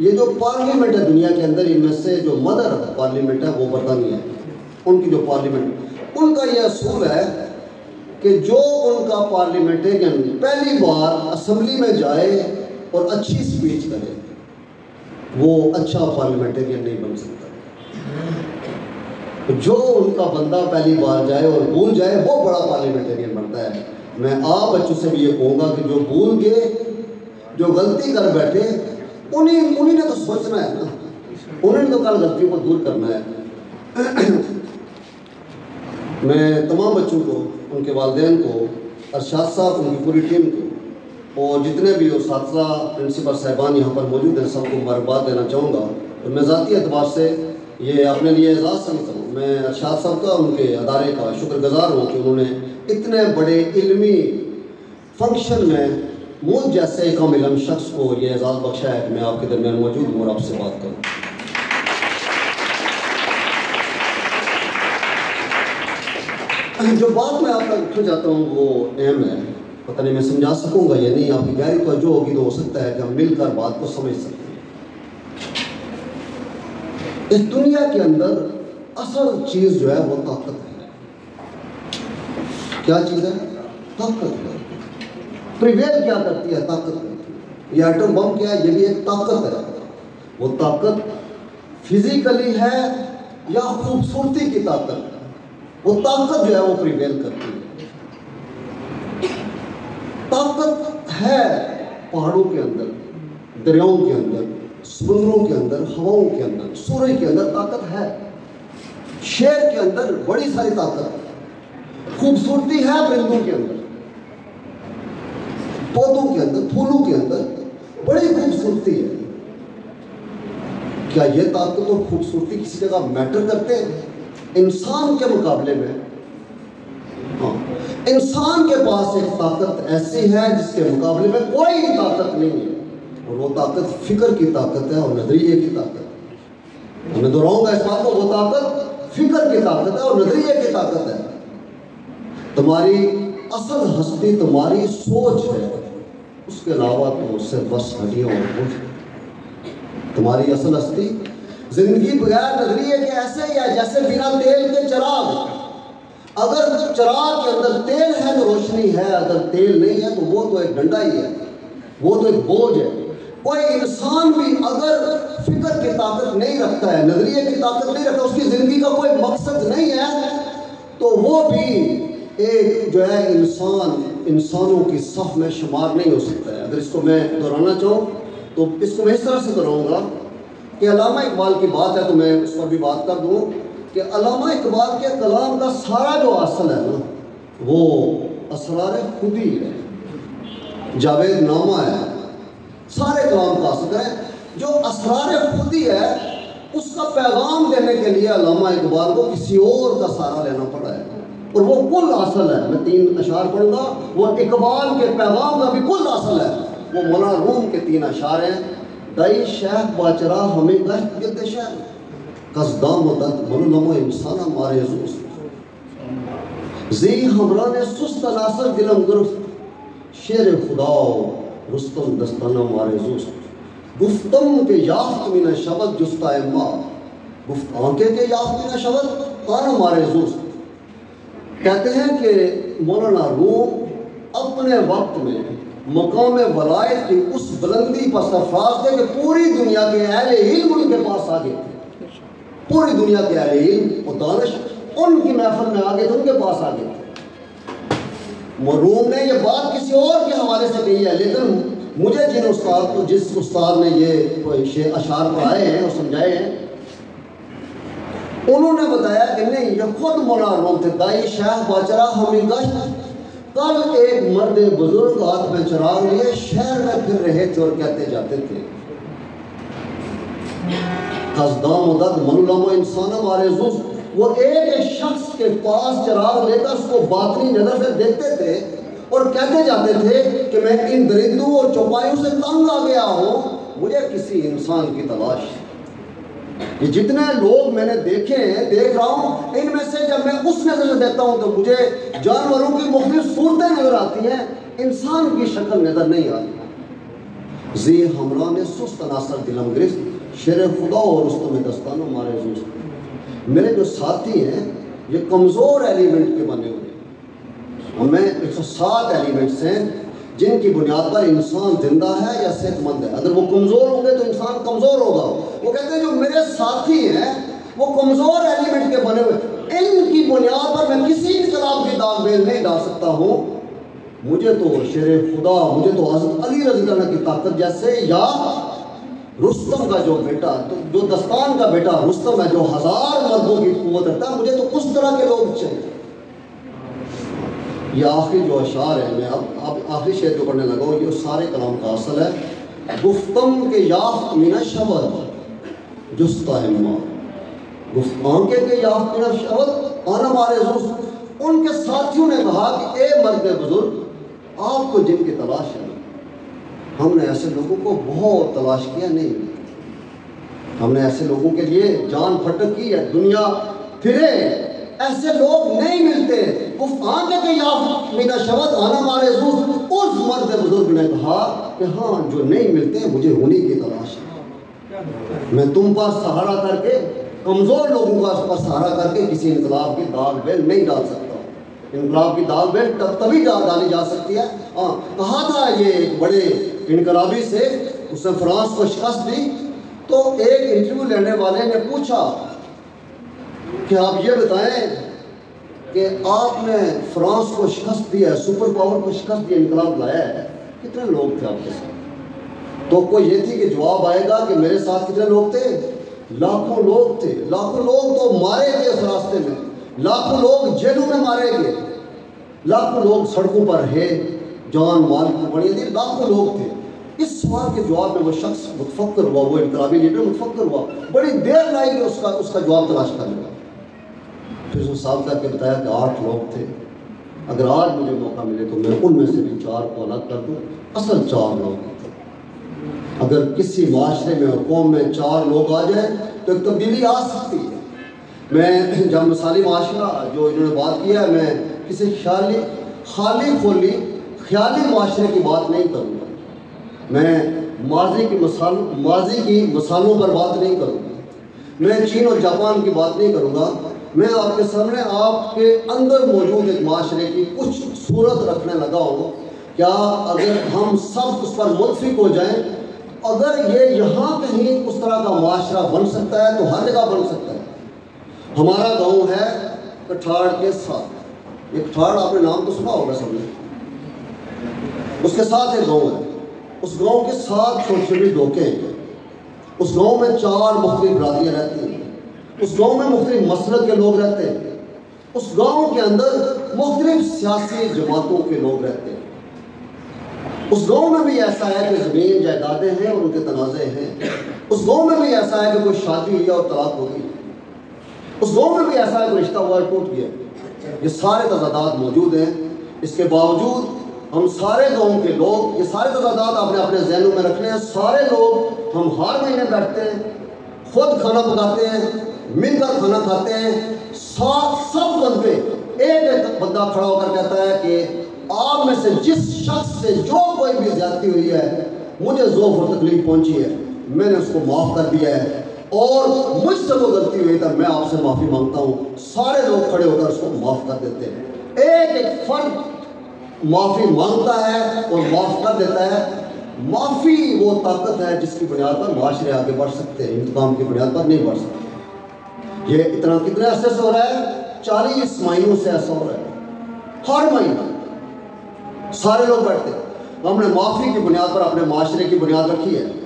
ये जो पार्लियामेंट है दुनिया के अंदर, इनमें से जो मदर पार्लियामेंट है, वो बरतानिया है उनकी जो पार्लियामेंट उनका ये असूल है कि जो उनका पार्लियामेंटेरियन पहली बार असम्बली में जाए और अच्छी स्पीच करे, वो अच्छा पार्लियामेंटेरियन नहीं बन सकता। जो उनका बंदा पहली बार जाए और भूल जाए, वो बड़ा पार्लियामेंटेरियन बनता है। मैं आप बच्चों से भी ये कहूँगा कि जो भूल गए, जो गलती कर बैठे, उन्हीं उन्हीं ने तो सोचना है ना। उन्होंने तो कल गलतियों को दूर करना है। मैं तमाम बच्चों को उनके वालदेन को अरशाद साहब उनकी पूरी टीम को। और जितने भी उस प्रिंसिपल साहिबान यहाँ पर मौजूद हैं, सबको मुबारकबाद देना चाहूँगा। और मैं ज़ाती एतबार से ये अपने लिए एजाज़ समझता हूँ। मैं अरशाद साहब का उनके अदारे का शुक्रगुजार हूँ कि उन्होंने इतने बड़े इलमी फ़ंक्शन में मुझ जैसे एक इलम शख्स को ये एजाज़ बख्शा है कि मैं आपके दरमियान मौजूद हूँ और आपसे बात करूँ। जो बात मैं आपका लिखना चाहता हूँ, वो अहम है। पता नहीं मैं समझा सकूँगा या नहीं, आपकी गहरी तो जो होगी तो हो सकता है कि हम मिलकर बात को समझ सकते हैं इस दुनिया के अंदर असल चीज़ जो है, वो ताकत है। क्या चीज़ है? ताकत है। प्रिवेल क्या करती है? ताकत है। ये एटम बम क्या है? ये भी एक ताकत है। वो ताकत फिजिकली है या खूबसूरती की ताकत है? वो ताकत जो है वो प्रिवेल करती है। ताकत है पहाड़ों के अंदर, दरियाओं के अंदर, समुद्रों के अंदर, हवाओं के अंदर सूर्य के अंदर ताकत है। शेर के अंदर बड़ी सारी ताकत खूबसूरती है परिंदों के अंदर, पौधों के अंदर, फूलों के अंदर बड़ी खूबसूरती है। क्या ये ताकत और खूबसूरती किसी जगह मैटर करते हैं? इंसान के मुकाबले में हाँ इंसान के पास एक ताकत ऐसी है जिसके मुकाबले में कोई ताकत नहीं है। और वो ताकत फ़िक्र की ताकत है और नज़रिए की ताकत है। मैं दोहराऊँगा इस बात को, वो ताकत फ़िक्र की ताकत है और नज़रिए की ताकत है। तुम्हारी असल हस्ती, तुम्हारी सोच है, उसके अलावा तो उससे बस हड्डियों और कुछ तुम्हारी असल हस्ती ज़िंदगी बगैर नज़रिए के ऐसे ही है जैसे बिना तेल के चराग। अगर तो चराग के अंदर तेल है तो रोशनी है, अगर तेल नहीं है तो वो तो एक डंडा ही है, वो तो एक बोझ है। कोई इंसान भी अगर फ़िक्र की ताकत नहीं रखता है, नज़रिए की ताकत नहीं रखता, उसकी ज़िंदगी का कोई मकसद नहीं है तो वो भी एक जो है इंसान, इंसानों की सफ में शुमार नहीं हो सकता है। अगर इसको मैं दोहराना चाहूँ तो इसको मैं इस तरह से दोहराऊँगा कि अलामा इकबाल की बात है तो मैं उस पर भी बात कर दूँ कि अलामा इकबाल के कलाम का सारा जो असल है ना, वो असरार खुदी है, जावेद नामा है, सारे कलाम का असर है। जो असरार खुदी है, उसका पैगाम देने के लिए अलामा इकबाल को किसी और का सहारा लेना पड़ा है। और वो कुल असल है, मैं तीन अशार पढ़ूँगा, वो इकबाल के पैगाम का भी कुल असल है। वो मौलाना रूम के तीन अशार हैं दई शेख बाचरा हमें गश्त गिरते शहर कसदाम दत मनुलमो इंसाना मारे जूस जी हमरा ने सुस्त नासर दिलम गिरफ्त शेर खुदा रुस्तम दस्ताना मारे जूस गुफ्तम के याफ्त मिन शबद जुस्ता मा गुफ्त आंके के याफ्त मिन शबद कान मारे जूस कहते हैं कि मौलाना रूम अपने वक्त में, मकाम वलायत की उस बुलंदी पर सरफराज थे कि पूरी दुनिया के अहले इल्म उनके पास आ गए थे। पूरी दुनिया के अहले इल्म और दानिश उनकी महफल में आ गए थे, उनके पास आ गए थे। मरूम ने ये बात किसी और के हवाले से कही है, लेकिन मुझे जिन उस्ताद को, जिस उस्ताद ने ये अशार पढ़ाए हैं और समझाए हैं, उन्होंने बताया कि नहीं, ये खुद मौला रूम थे दाई शाह बाचरा हमें गश्त कल एक मर्द बुज़ुर्ग हाथ में चराग लिए, शहर में फिर रहे और कहते जाते थे इंसान वो एक एक शख्स के पास चराग लेकर उसको बातनी नज़र से देखते थे और कहते जाते थे कि मैं इन दरिंदों और चौपाइयों से तंग आ गया हूँ, मुझे किसी इंसान की तलाश ये जितने लोग मैंने देखे हैं, देख रहा हूँ, इनमें से जब मैं उस नज़र से देखता हूँ तो मुझे जानवरों की मुख्तलिफ़ सूरतें नज़र आती हैं, इंसान की शक्ल नज़र नहीं आती। जी, हमरा ने सुस्त नासर दिलम गिरफ्त शेर खुदा और उस में दस्तान हमारे मेरे जो साथी हैं, ये कमज़ोर एलिमेंट के बने हुए हैं। और मैं एक सौ सात एलिमेंट्स हैं जिनकी बुनियाद पर इंसान ज़िंदा है या सेहतमंद है। अगर वो कमज़ोर होंगे तो इंसान कमज़ोर होगा। वो कहते हैं, जो मेरे साथी हैं, वो कमज़ोर एलिमेंट के बने हुए इनकी बुनियाद पर मैं किसी इनकलाब की दागबेल नहीं डाल सकता हूँ। मुझे तो शेर खुदा, मुझे तो हज़रत अली रज़ी की ताकत जैसे या रुस्तम का जो बेटा तो जो दस्तान का बेटा रुस्तम है, जो हज़ार मर्दों की कुत रखता है, मुझे तो उस तरह के लोग चाहिए। ये आखिरी जो अशार है, मैं अब, आप आखिरी शेर जो पढ़ने लगा, ये सारे कलाम का असल है। गुफ्तम के याफ्त मिना शबद जुस्ता है माँ। आंके के याफ्त मिना शबद आना मारे उनके साथियों ने कहा कि, ए मर्द बुज़ुर्ग, आपको जिनकी तलाश है, हमने ऐसे लोगों को बहुत तलाश किया नहीं। हमने ऐसे लोगों के लिए जान फटक की है, दुनिया फिरे, ऐसे लोग नहीं मिलते। उस मर्द बुज़ुर्ग ने कहा कि हाँ जो नहीं मिलते मुझे उन्हीं की तलाश मैं तुम पर सहारा करके, कमज़ोर लोगों का पर सहारा करके किसी इनकलाब की दाल बेल नहीं डाल सकता। इनकलाब की दाल बेल तब तभी डाल डाली जा सकती है। हाँ कहा था ये बड़े इनकलाबी से, उसने फ्रांस को शिकस्त दी। तो एक इंटरव्यू लेने वाले ने पूछा कि आप ये बताएँ कि आपने फ्रांस को शिकस्त दिया है, सुपर पावर को शिकस्त दिया इनकलाब लाया है। कितने लोग थे आपके साथ? तो कोई ये थी कि जवाब आएगा कि मेरे साथ कितने लोग थे? लाखों लोग थे। लाखों लोग तो मारे गए उस रास्ते में। लाखों लोग जेलों में मारे गए। लाखों लोग सड़कों पर रहे, जान माल की बड़ी थी, लाखों लोग थे। इस सवाल के जवाब में वो शख्स मुतफक्र हुआ, वो इनकलाबी लीडर मुतफक्र हुआ। बड़ी देर लाएगी उसका उसका जवाब तलाश करने का। फिर उसने साफ़ करके बताया कि आठ लोग थे। अगर आज मुझे मौका मिले तो मैं उनमें से भी चार को अलग कर दूँ। असल चार लोग अगर किसी माशरे में और कौम में चार लोग आ जाए तो एक तब्दीली आ सकती है। मैं जब मिसाली माशरा, जो इन्होंने बात किया है, मैं किसी ख्याली खाली खोली, ख्याली माशरे की बात नहीं करूँगा। मैं माजी की मसाल, माजी की मसालों पर बात नहीं करूँगा। मैं चीन और जापान की बात नहीं करूँगा। मैं आपके सामने आपके अंदर मौजूद एक माशरे की कुछ सूरत रखने लगा हूँ। क्या अगर हम सब उस पर मुतफिक हो जाएँ, अगर ये यहाँ कहीं उस तरह का माशरा बन सकता है तो हर जगह बन सकता है। हमारा गाँव है कठाड़ के साथ। ये कठाड़ आपने नाम तो सुना होगा सबने। उसके साथ एक गाँव है। उस गाँव के साथ छोटी छोटी डोके हैं। उस गाँव में चार मुख्तलिफ़ बरादियाँ रहती हैं। उस गाँव में मुख्तलिफ़ मसलक के लोग रहते हैं। उस गाँव के अंदर मुख्तलिफ़ सियासी जमातों के लोग रहते हैं। उस गाँव में भी ऐसा है कि ज़मीन, जायदादें हैं और उनके तनाज़े हैं। उस गाँव में भी ऐसा है कि कोई शादी हुई और तलाक हो गई। उस गाँव में भी ऐसा है कि रिश्ता हुआ टूट गया। ये सारे तजादात मौजूद हैं। इसके बावजूद हम सारे गाँव के लोग, ये सारे तदादात आपने अपने जहनों में रखने हैं। सारे लोग हम हर महीने बैठते हैं, खुद खाना पकाते हैं मिलकर खाना खाते हैं। सात सब बंदे, एक बंदा खड़ा होकर कहता है कि आप में से जिस शख्स से जो कोई भी ज्यादती हुई है, मुझे जोफ और तकलीफ़ पहुँची है। मैंने उसको माफ़ कर दिया है। और मुझसे वो गलती हुई था मैं आपसे माफ़ी माँगता हूँ। सारे लोग खड़े होकर उसको माफ़ कर देते हैं। एक एक फर्द माफ़ी माँगता है और माफ़ कर देता है। माफ़ी वो ताकत है जिसकी बुनियाद पर माशरे आगे बढ़ सकते हैं। इंतकाम की बुनियाद पर नहीं बढ़ सकते। ये इतना कितने अरसे से हो रहा है? चालीस महीनों से ऐसा हो रहा है। हर महीना। सारे लोग बैठते हमने माफ़ी की बुनियाद पर अपने माशरे की बुनियाद रखी है।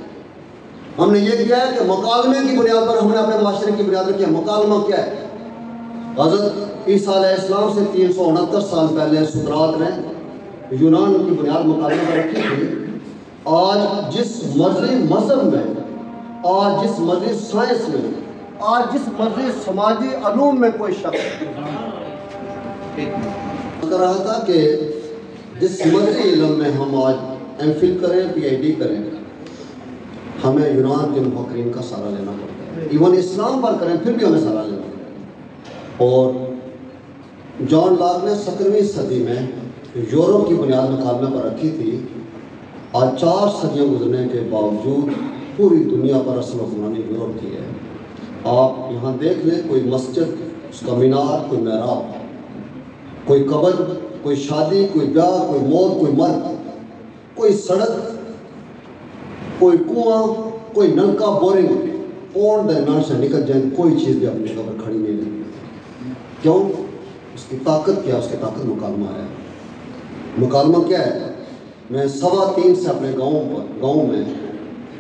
हमने ये किया है कि मकालमे की बुनियाद पर हमने अपने माशरे की बुनियाद रखी है। मकालमा क्या है? हज़रत ईसा इस्लाम से तीन सौ उनहत्तर साल पहले सुकरात ने यूनान की बुनियाद मुकाबले पर रखी थी। आज जिस मर्ज़ी मज़हब में, आज जिस मर्ज़ी साइंस में आज जिस मर्ज़ी समाजी अलूम में कोई शख्स रहा था कि जिस मर्ज़ी इलम में हम आज एम फिल करें पी आई डी करें, हमें यूनान के मुफक्रीन का सहारा लेना पड़ता है। इवन इस्लाम पर करें, फिर भी हमें सहारा लेना पड़ता है। और जॉन लाग ने सत्रहवीं सदी में यूरोप की बुनियाद मुकाबले पर रखी थी। आज चार सदियाँ गुजरने के बावजूद पूरी दुनिया पर असल हुक्मरानी यूरोप की है। आप यहाँ देख लें, कोई मस्जिद, उसका मीनार, कोई महराब। कोई कब्र, कोई शादी, कोई ब्याह, कोई मौत, कोई मर्द। कोई सड़क, कोई कुआँ, कोई नलका बोरिंग। और दरमियान से निकल जाए, कोई चीज़ भी अपनी कब्र खड़ी नहीं रहती क्यों? उसकी ताकत क्या उसकी ताकत मुकालमा है। मुकालमा क्या है? मैं सवा तीन से अपने गाँव पर, गाँव में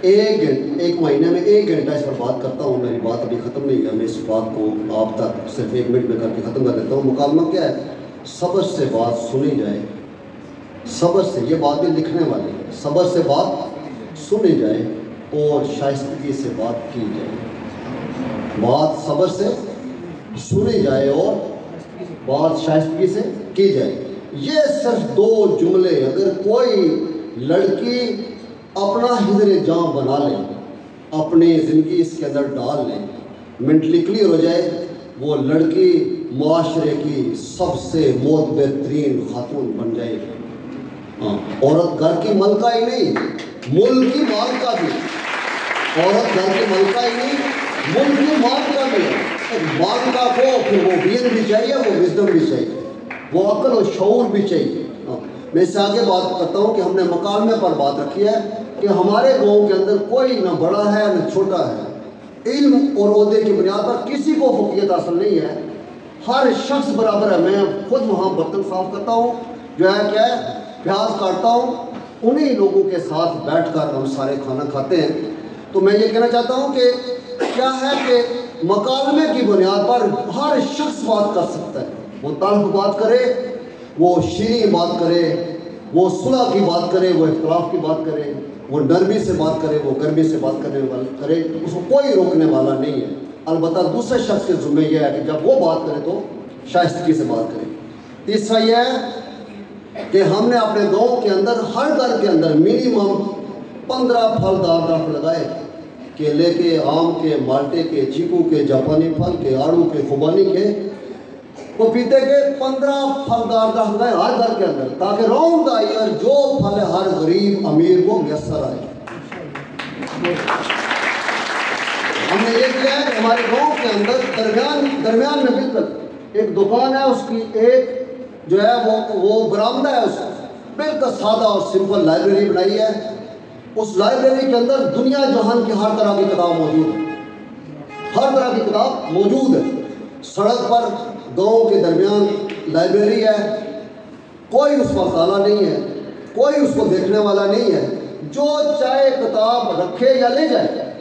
एक घंटे एक महीने में एक घंटा इस पर बात करता हूँ, मेरी बात अभी ख़त्म नहीं है। मैं इस बात को आप तक सिर्फ़ एक मिनट में करके ख़त्म कर देता हूँ। मुकालमा क्या है? सब्र से बात सुनी जाए। सब्र से, ये बात भी लिखने वाली है। सब्र से बात सुनी जाए और शाइस्तगी से बात की जाए। बात सबर से सुनी जाए और बात शाइस्तगी से की जाए। ये सिर्फ़ दो जुमले, अगर कोई लड़की अपना हिजर जाँ बना ले अपनी ज़िंदगी इसके अंदर डाल ले मेंटली क्लियर हो जाए वो लड़की माशरे की सबसे मौत बेहतरीन खातून बन जाएगी। हाँ औरत घर की मलका ही नहीं मुल्क की मालका भी। औरत घर की मलका ही नहीं मुल्क की मालका भी। मालका को फिर वो वीर भी चाहिए वो विजडम भी चाहिए। वो अक्ल और शूर भी चाहिए। हाँ, मैं इससे आगे बात करता हूँ कि हमने मकालमे पर बात रखी है। कि हमारे गाँव के अंदर कोई ना बड़ा है, ना छोटा है। इल्म और अहदे की बुनियाद पर किसी को फुकियत हासिल नहीं है। हर शख्स बराबर है। मैं खुद वहाँ बर्तन साफ़ करता हूँ, जो है क्या है, प्याज काटता हूँ, उन्हीं लोगों के साथ बैठकर हम सारे खाना खाते हैं। तो मैं ये कहना चाहता हूँ कि क्या है कि मकालमे की बुनियाद पर हर शख्स बात कर सकता है। वो तल्ख बात करे, वो शीरी बात करे, वो सुलह की बात करे, वो इख्तलाफ की बात करे। वो नरमी से बात करे, वो गर्मी से बात करने वाला करे, उसको कोई रोकने वाला नहीं है। अलबत् दूसरे शख्स के जुम्मे यह है कि जब वो बात करे तो शाइस्तगी से बात करे। तीसरा यह है कि हमने अपने गाँव के अंदर, हर घर के अंदर मिनिमम पंद्रह फलदार दरख्त लगाए। केले के, आम के, माल्टे के, चीकू के, जापानी फल के, आड़ू के, खुबानी के पपीते के पंद्रह फलदार लगाए हर घर के अंदर, ताकि राउंड द ईयर जो फल हर गरीब अमीर को मैसर आए। हमने ये किया है हमारे गाँव के अंदर दरमियान दरमियान में बिल्कुल एक दुकान है, उसकी एक जो है वो वो बरामदा है उसका। बिल्कुल सादा और सिंपल लाइब्रेरी बनाई है। उस लाइब्रेरी के अंदर दुनिया जहान की हर तरह की किताब मौजूद है। हर तरह की किताब मौजूद है। सड़क पर गाँव के दरमियान लाइब्रेरी है, कोई उस पर ताला नहीं है, कोई उसको देखने वाला नहीं है, जो चाहे किताब रखे या ले जाए।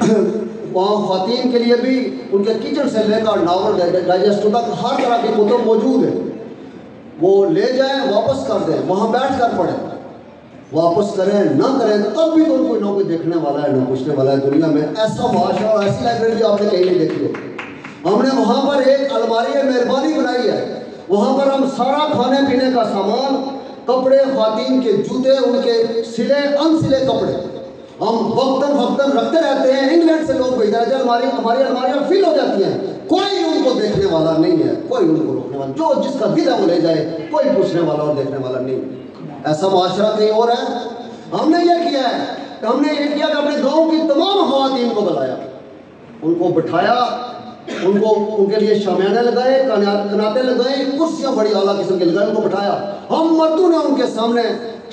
वहाँ खातन के लिए भी उनके किचन से लेकर नावल डाइजेस्ट तक हर तरह की कुतुब मौजूद है। वो ले जाएँ, वापस कर दें, वहाँ बैठ कर पढ़ें। वापस करें, ना करें, तब भी तो कोई ना कोई देखने वाला है, ना पूछने वाला है दुनिया में। ऐसा माशा और ऐसी लाइब्रेरी आपने कहीं नहीं देखी हो हमने वहाँ पर एक अलमारी मेहरबानी बनाई है। वहाँ पर हम सारा खाने पीने का सामान, कपड़े, खातन के जूते, उनके सिले, अनसिले कपड़े, हम वक्तन वक्तन रखते रहते हैं। इंग्लैंड से लोग भेजा जाए हमारी हमारी अलमारियाँ फिल हो जाती हैं, कोई उनको देखने वाला नहीं है, कोई उनको रोकने वाला, जो जिसका दिल है वो ले जाए, कोई पूछने वाला और देखने वाला नहीं। ऐसा माशरा कहीं और है? हमने ये किया है, हमने ये किया कि अपने गाँव की तमाम खातन को बुलाया, उनको बिठाया उनको, उनके लिए शामियाने लगाए कनाते लगाए, कुर्सियाँ बड़ी आला किस्म की लगाए, उनको बिठाया। हम मर्दों ने उनके सामने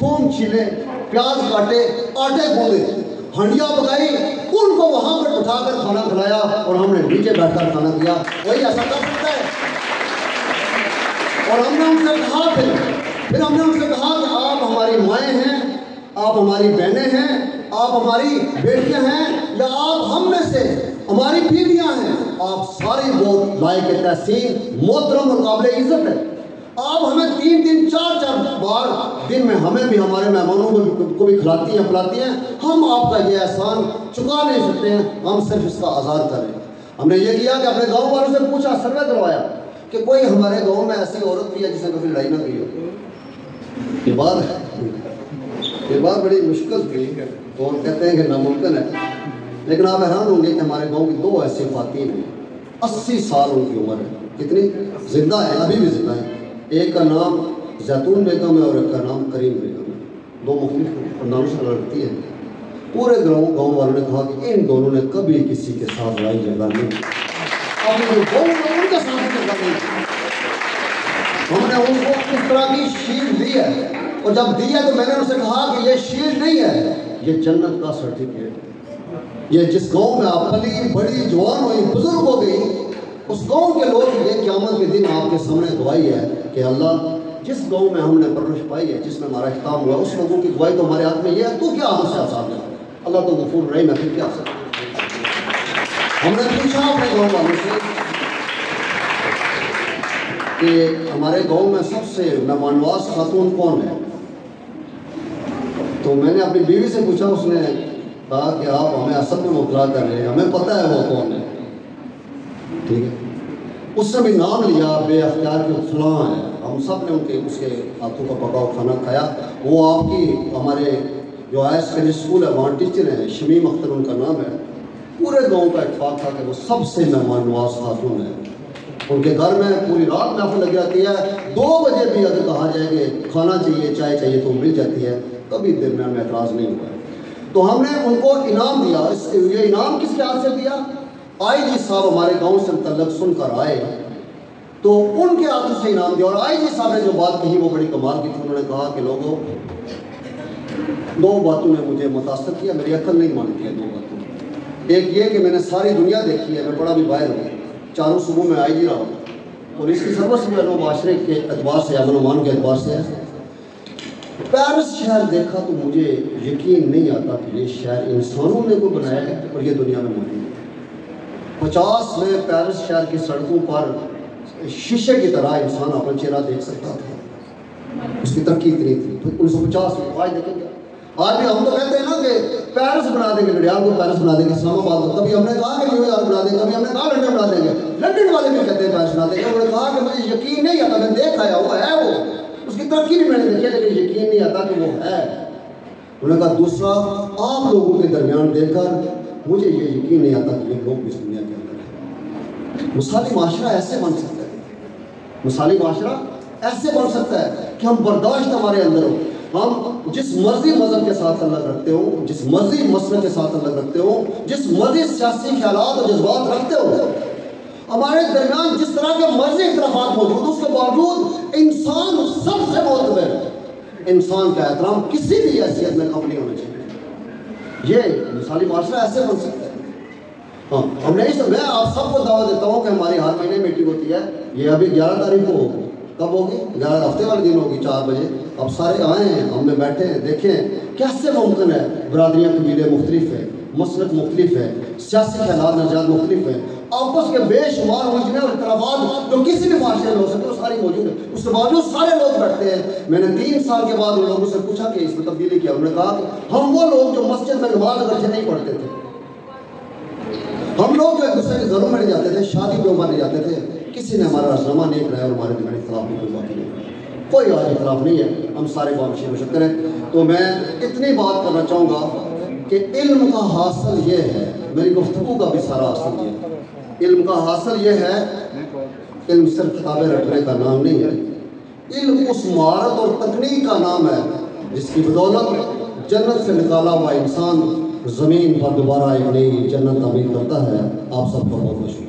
थूम छीले, प्याज काटे, आटे गूंदे, हंडिया पकाई, उनको वहाँ पर उठाकर खाना खिलाया और हमने नीचे बैठकर खाना दिया। वही ऐसा कर सकता है। और हमने उनसे कहा फिर फिर हमने उनसे कहा कि आप हमारी माएँ हैं आप हमारी बहनें हैं आप हमारी बेटियाँ हैं या आप हम में से हमारी बीवियाँ हैं आप सारी बहुत लायक तहसीन मोहतरम और काबिल इज़्ज़त है। आप हमें तीन दिन चार चार बार दिन में हमें भी हमारे मेहमानों को, को भी खिलाती हैं पिलाती हैं। हम आपका ये एहसान चुका नहीं सकते हैं हम सिर्फ़ इसका आज़ाद करें। हमने ये किया कि अपने गाँव वालों से पूछा सर्वे करवाया कि कोई हमारे गाँव में ऐसी औरत भी है जिसने कभी लड़ाई ना की हो। ये बात है। ये बात बड़ी मुश्किल थी। तो हम कहते हैं कि नामुमकिन है। लेकिन आप हैरान होंगे कि हमारे गाँव की दो ऐसी खातन हैं। अस्सी साल उनकी उम्र है। कितनी? ज़िंदा है, अभी भी ज़िंदा है। एक का नाम जैतून बेगम है और एक का नाम करीम बेगम है। दो मुख्तलिफ़ नामों से लड़ती है। पूरे गाँव गाँव वालों ने कहा कि इन दोनों ने कभी किसी के साथ लड़ाई झगड़ा नहीं हमने उनको इस तरह की शील्ड दी है। और जब दिया तो मैंने उनसे कहा कि ये शील्ड नहीं है, ये जन्नत का सर्टिफिकेट ये जिस गाँव में आप पली, बड़ी जवान हुई, बुज़ुर्ग हो गई, उस गाँव के लोग ये क्यामत के दिन आपके सामने गवाही है कि अल्लाह, जिस गाँव में हमने परवरिश पाई है, जिसमें हमारा इख्ताम हुआ, उस लोगों की गवाही तो हमारे हाथ में ये है तो क्या हमसे आसान है? अल्लाह तो गफूर रही, मैं फिर क्या हमने पूछा अपने गाँव वालों से कि हमारे गाँव में सबसे मेहमानवाज खातून कौन है? तो मैंने अपनी बीवी से पूछा उसने, कहा कि आप हमें असल में मुबला कर रहे हैं, हमें पता है वो कौन है। ठीक है। उसने भी नाम लिया बे अख्तियार के फलां है। हम सबने उनके, उसके हाथों का पकाओ खाना खाया। वो आपकी, हमारे जो आया सेकेंडरी स्कूल है, वहाँ टीचर हैं शमीम अख्तर उनका नाम है। पूरे गाँव का इतफाक था कि वो सबसे मेहमान नवाज़ खातून है। उनके घर में पूरी रात महफिल लग जाती है दो बजे भी अगर कहा जाए कि खाना चाहिए, चाय चाहिए तो मिल जाती है। कभी दरमियान में हमें एतराज़ नहीं हुआ। तो हमने उनको इनाम दिया। इस ये इनाम किस लिहाज से दिया? आई जी साहब हमारे गाँव से तलक सुनकर आए। तो उनके हाथों से इनाम दिया। और आई जी साहब ने जो बात कही, वो बड़ी कमाल की थी। उन्होंने कहा कि लोगों, दो बातों ने मुझे मुतासर किया। मेरी अकल नहीं मानती है दो बातों एक ये कि मैंने सारी दुनिया देखी है। मैं बड़ा भी बाहर हूँ। चारों सुबह में आई जी रहा हूँ। और इसकी सर्वस्व माशरे के अतबार से अमन मान के अतबार से है पेरिस शहर देखा तो मुझे यकीन नहीं आता कि ये शहर इंसानों ने को बनाया है और ये दुनिया में मौजूद है। पचास में पेरिस शहर की सड़कों पर शीशे की तरह इंसान अपना चेहरा देख सकता था। उसकी तरक्की इतनी थी। तो उन्नीस सौ पचास में आज देखेंगे आज भी हम तो कहते हैं ना कि पेरिस बना देंगे लड़ियाल को पेरिस बना देंगे, इस्लामाबाद को। कभी हमने कहा कि न्यूयॉर्क बना देंगे कभी हमने कहा लंडन बना देंगे। लंडन वाले भी कहते हैं पेरिस बना देंगे। उन्होंने कहा कि मुझे यकीन नहीं आता, मैं देख आया वो है वो। उसकी तरक्की भी मैंने देखी लेकिन यकीन नहीं आता कि वो है। उन्होंने कहा, दूसरा, आप लोगों के दरमियान देखकर मुझे ये यकीन नहीं आता कि ये लोग इस दुनिया के अंदर मिसाली माशरा ऐसे बन सकता है। मिसाली माशरा ऐसे बन सकता है कि हम बर्दाश्त हमारे अंदर हो। हम जिस मर्ज़ी मज़हब के साथ अलग रखते हो, जिस मर्ज़ी मसले के साथ अलग रखते हो, जिस मर्ज़ी सियासी ख्याल और जज्बात रखते हो हमारे दरमियान जिस तरह के मर्ज़ी इतलाफात मौजूद उसके बावजूद इंसान सबसे मोतबर इंसान का एहतराम किसी भी हैसियत में कम नहीं होना चाहिए। ये मिसाली माशरा ऐसे बन सकता है। हाँ हमने इस मैं आप सबको दावा देता हूँ कि हमारी हर महीने मीटिंग होती है। ये अभी ग्यारह तारीख को होगी। कब होगी? ग्यारह हफ़्ते वाले दिन होगी, चार बजे। अब सारे आए हैं हमने बैठे हैं, देखे हैं कैसे मुमकिन है? बरदरियाँ कबीले मुख्तलिफ़ है, मसलक मुख्तलिफ़ है, सियासी ख्याल नजात मुख्तलिफ़ है। आपस के बेशुमार उलझने और इतलाफात जो किसी भी माशरे में हो सकते वो सारी मौजूद है। उसके बावजूद सारे लोग बैठते हैं, मैंने तीन साल के बाद उन लोगों से पूछा कि इसमें तब्दीली किया, उन्होंने कहा कि हम वो लोग जो मस्जिद में नमाज़ अगरचे नहीं पढ़ते थे, हम लोग जो एक दूसरे के घरों में जाते थे, शादी पे नहीं जाते थे, किसी ने हमारा रसनामा नहीं कराया और हमारे इख्तलाफ नहीं कोई बाकी नहीं कोई आज इख्तलाफ नहीं है, हम सारे बामशी मुशक्कर हैं। तो मैं इतनी बात करना चाहूँगा कि इल्म का हासिल ये है, मेरी गुफ्तु का भी सारा हासिल ये है। इल्म का हासिल यह है, इल्म सिर्फ़ किताबें रखने का नाम नहीं है। इल्म उस महारत और तकनीक का नाम है, जिसकी बदौलत जन्नत से निकाला हुआ इंसान ज़मीन पर दोबारा एक नई जन्नत तमीर करता है। आप सबका बहुत बहुत शुक्रिया।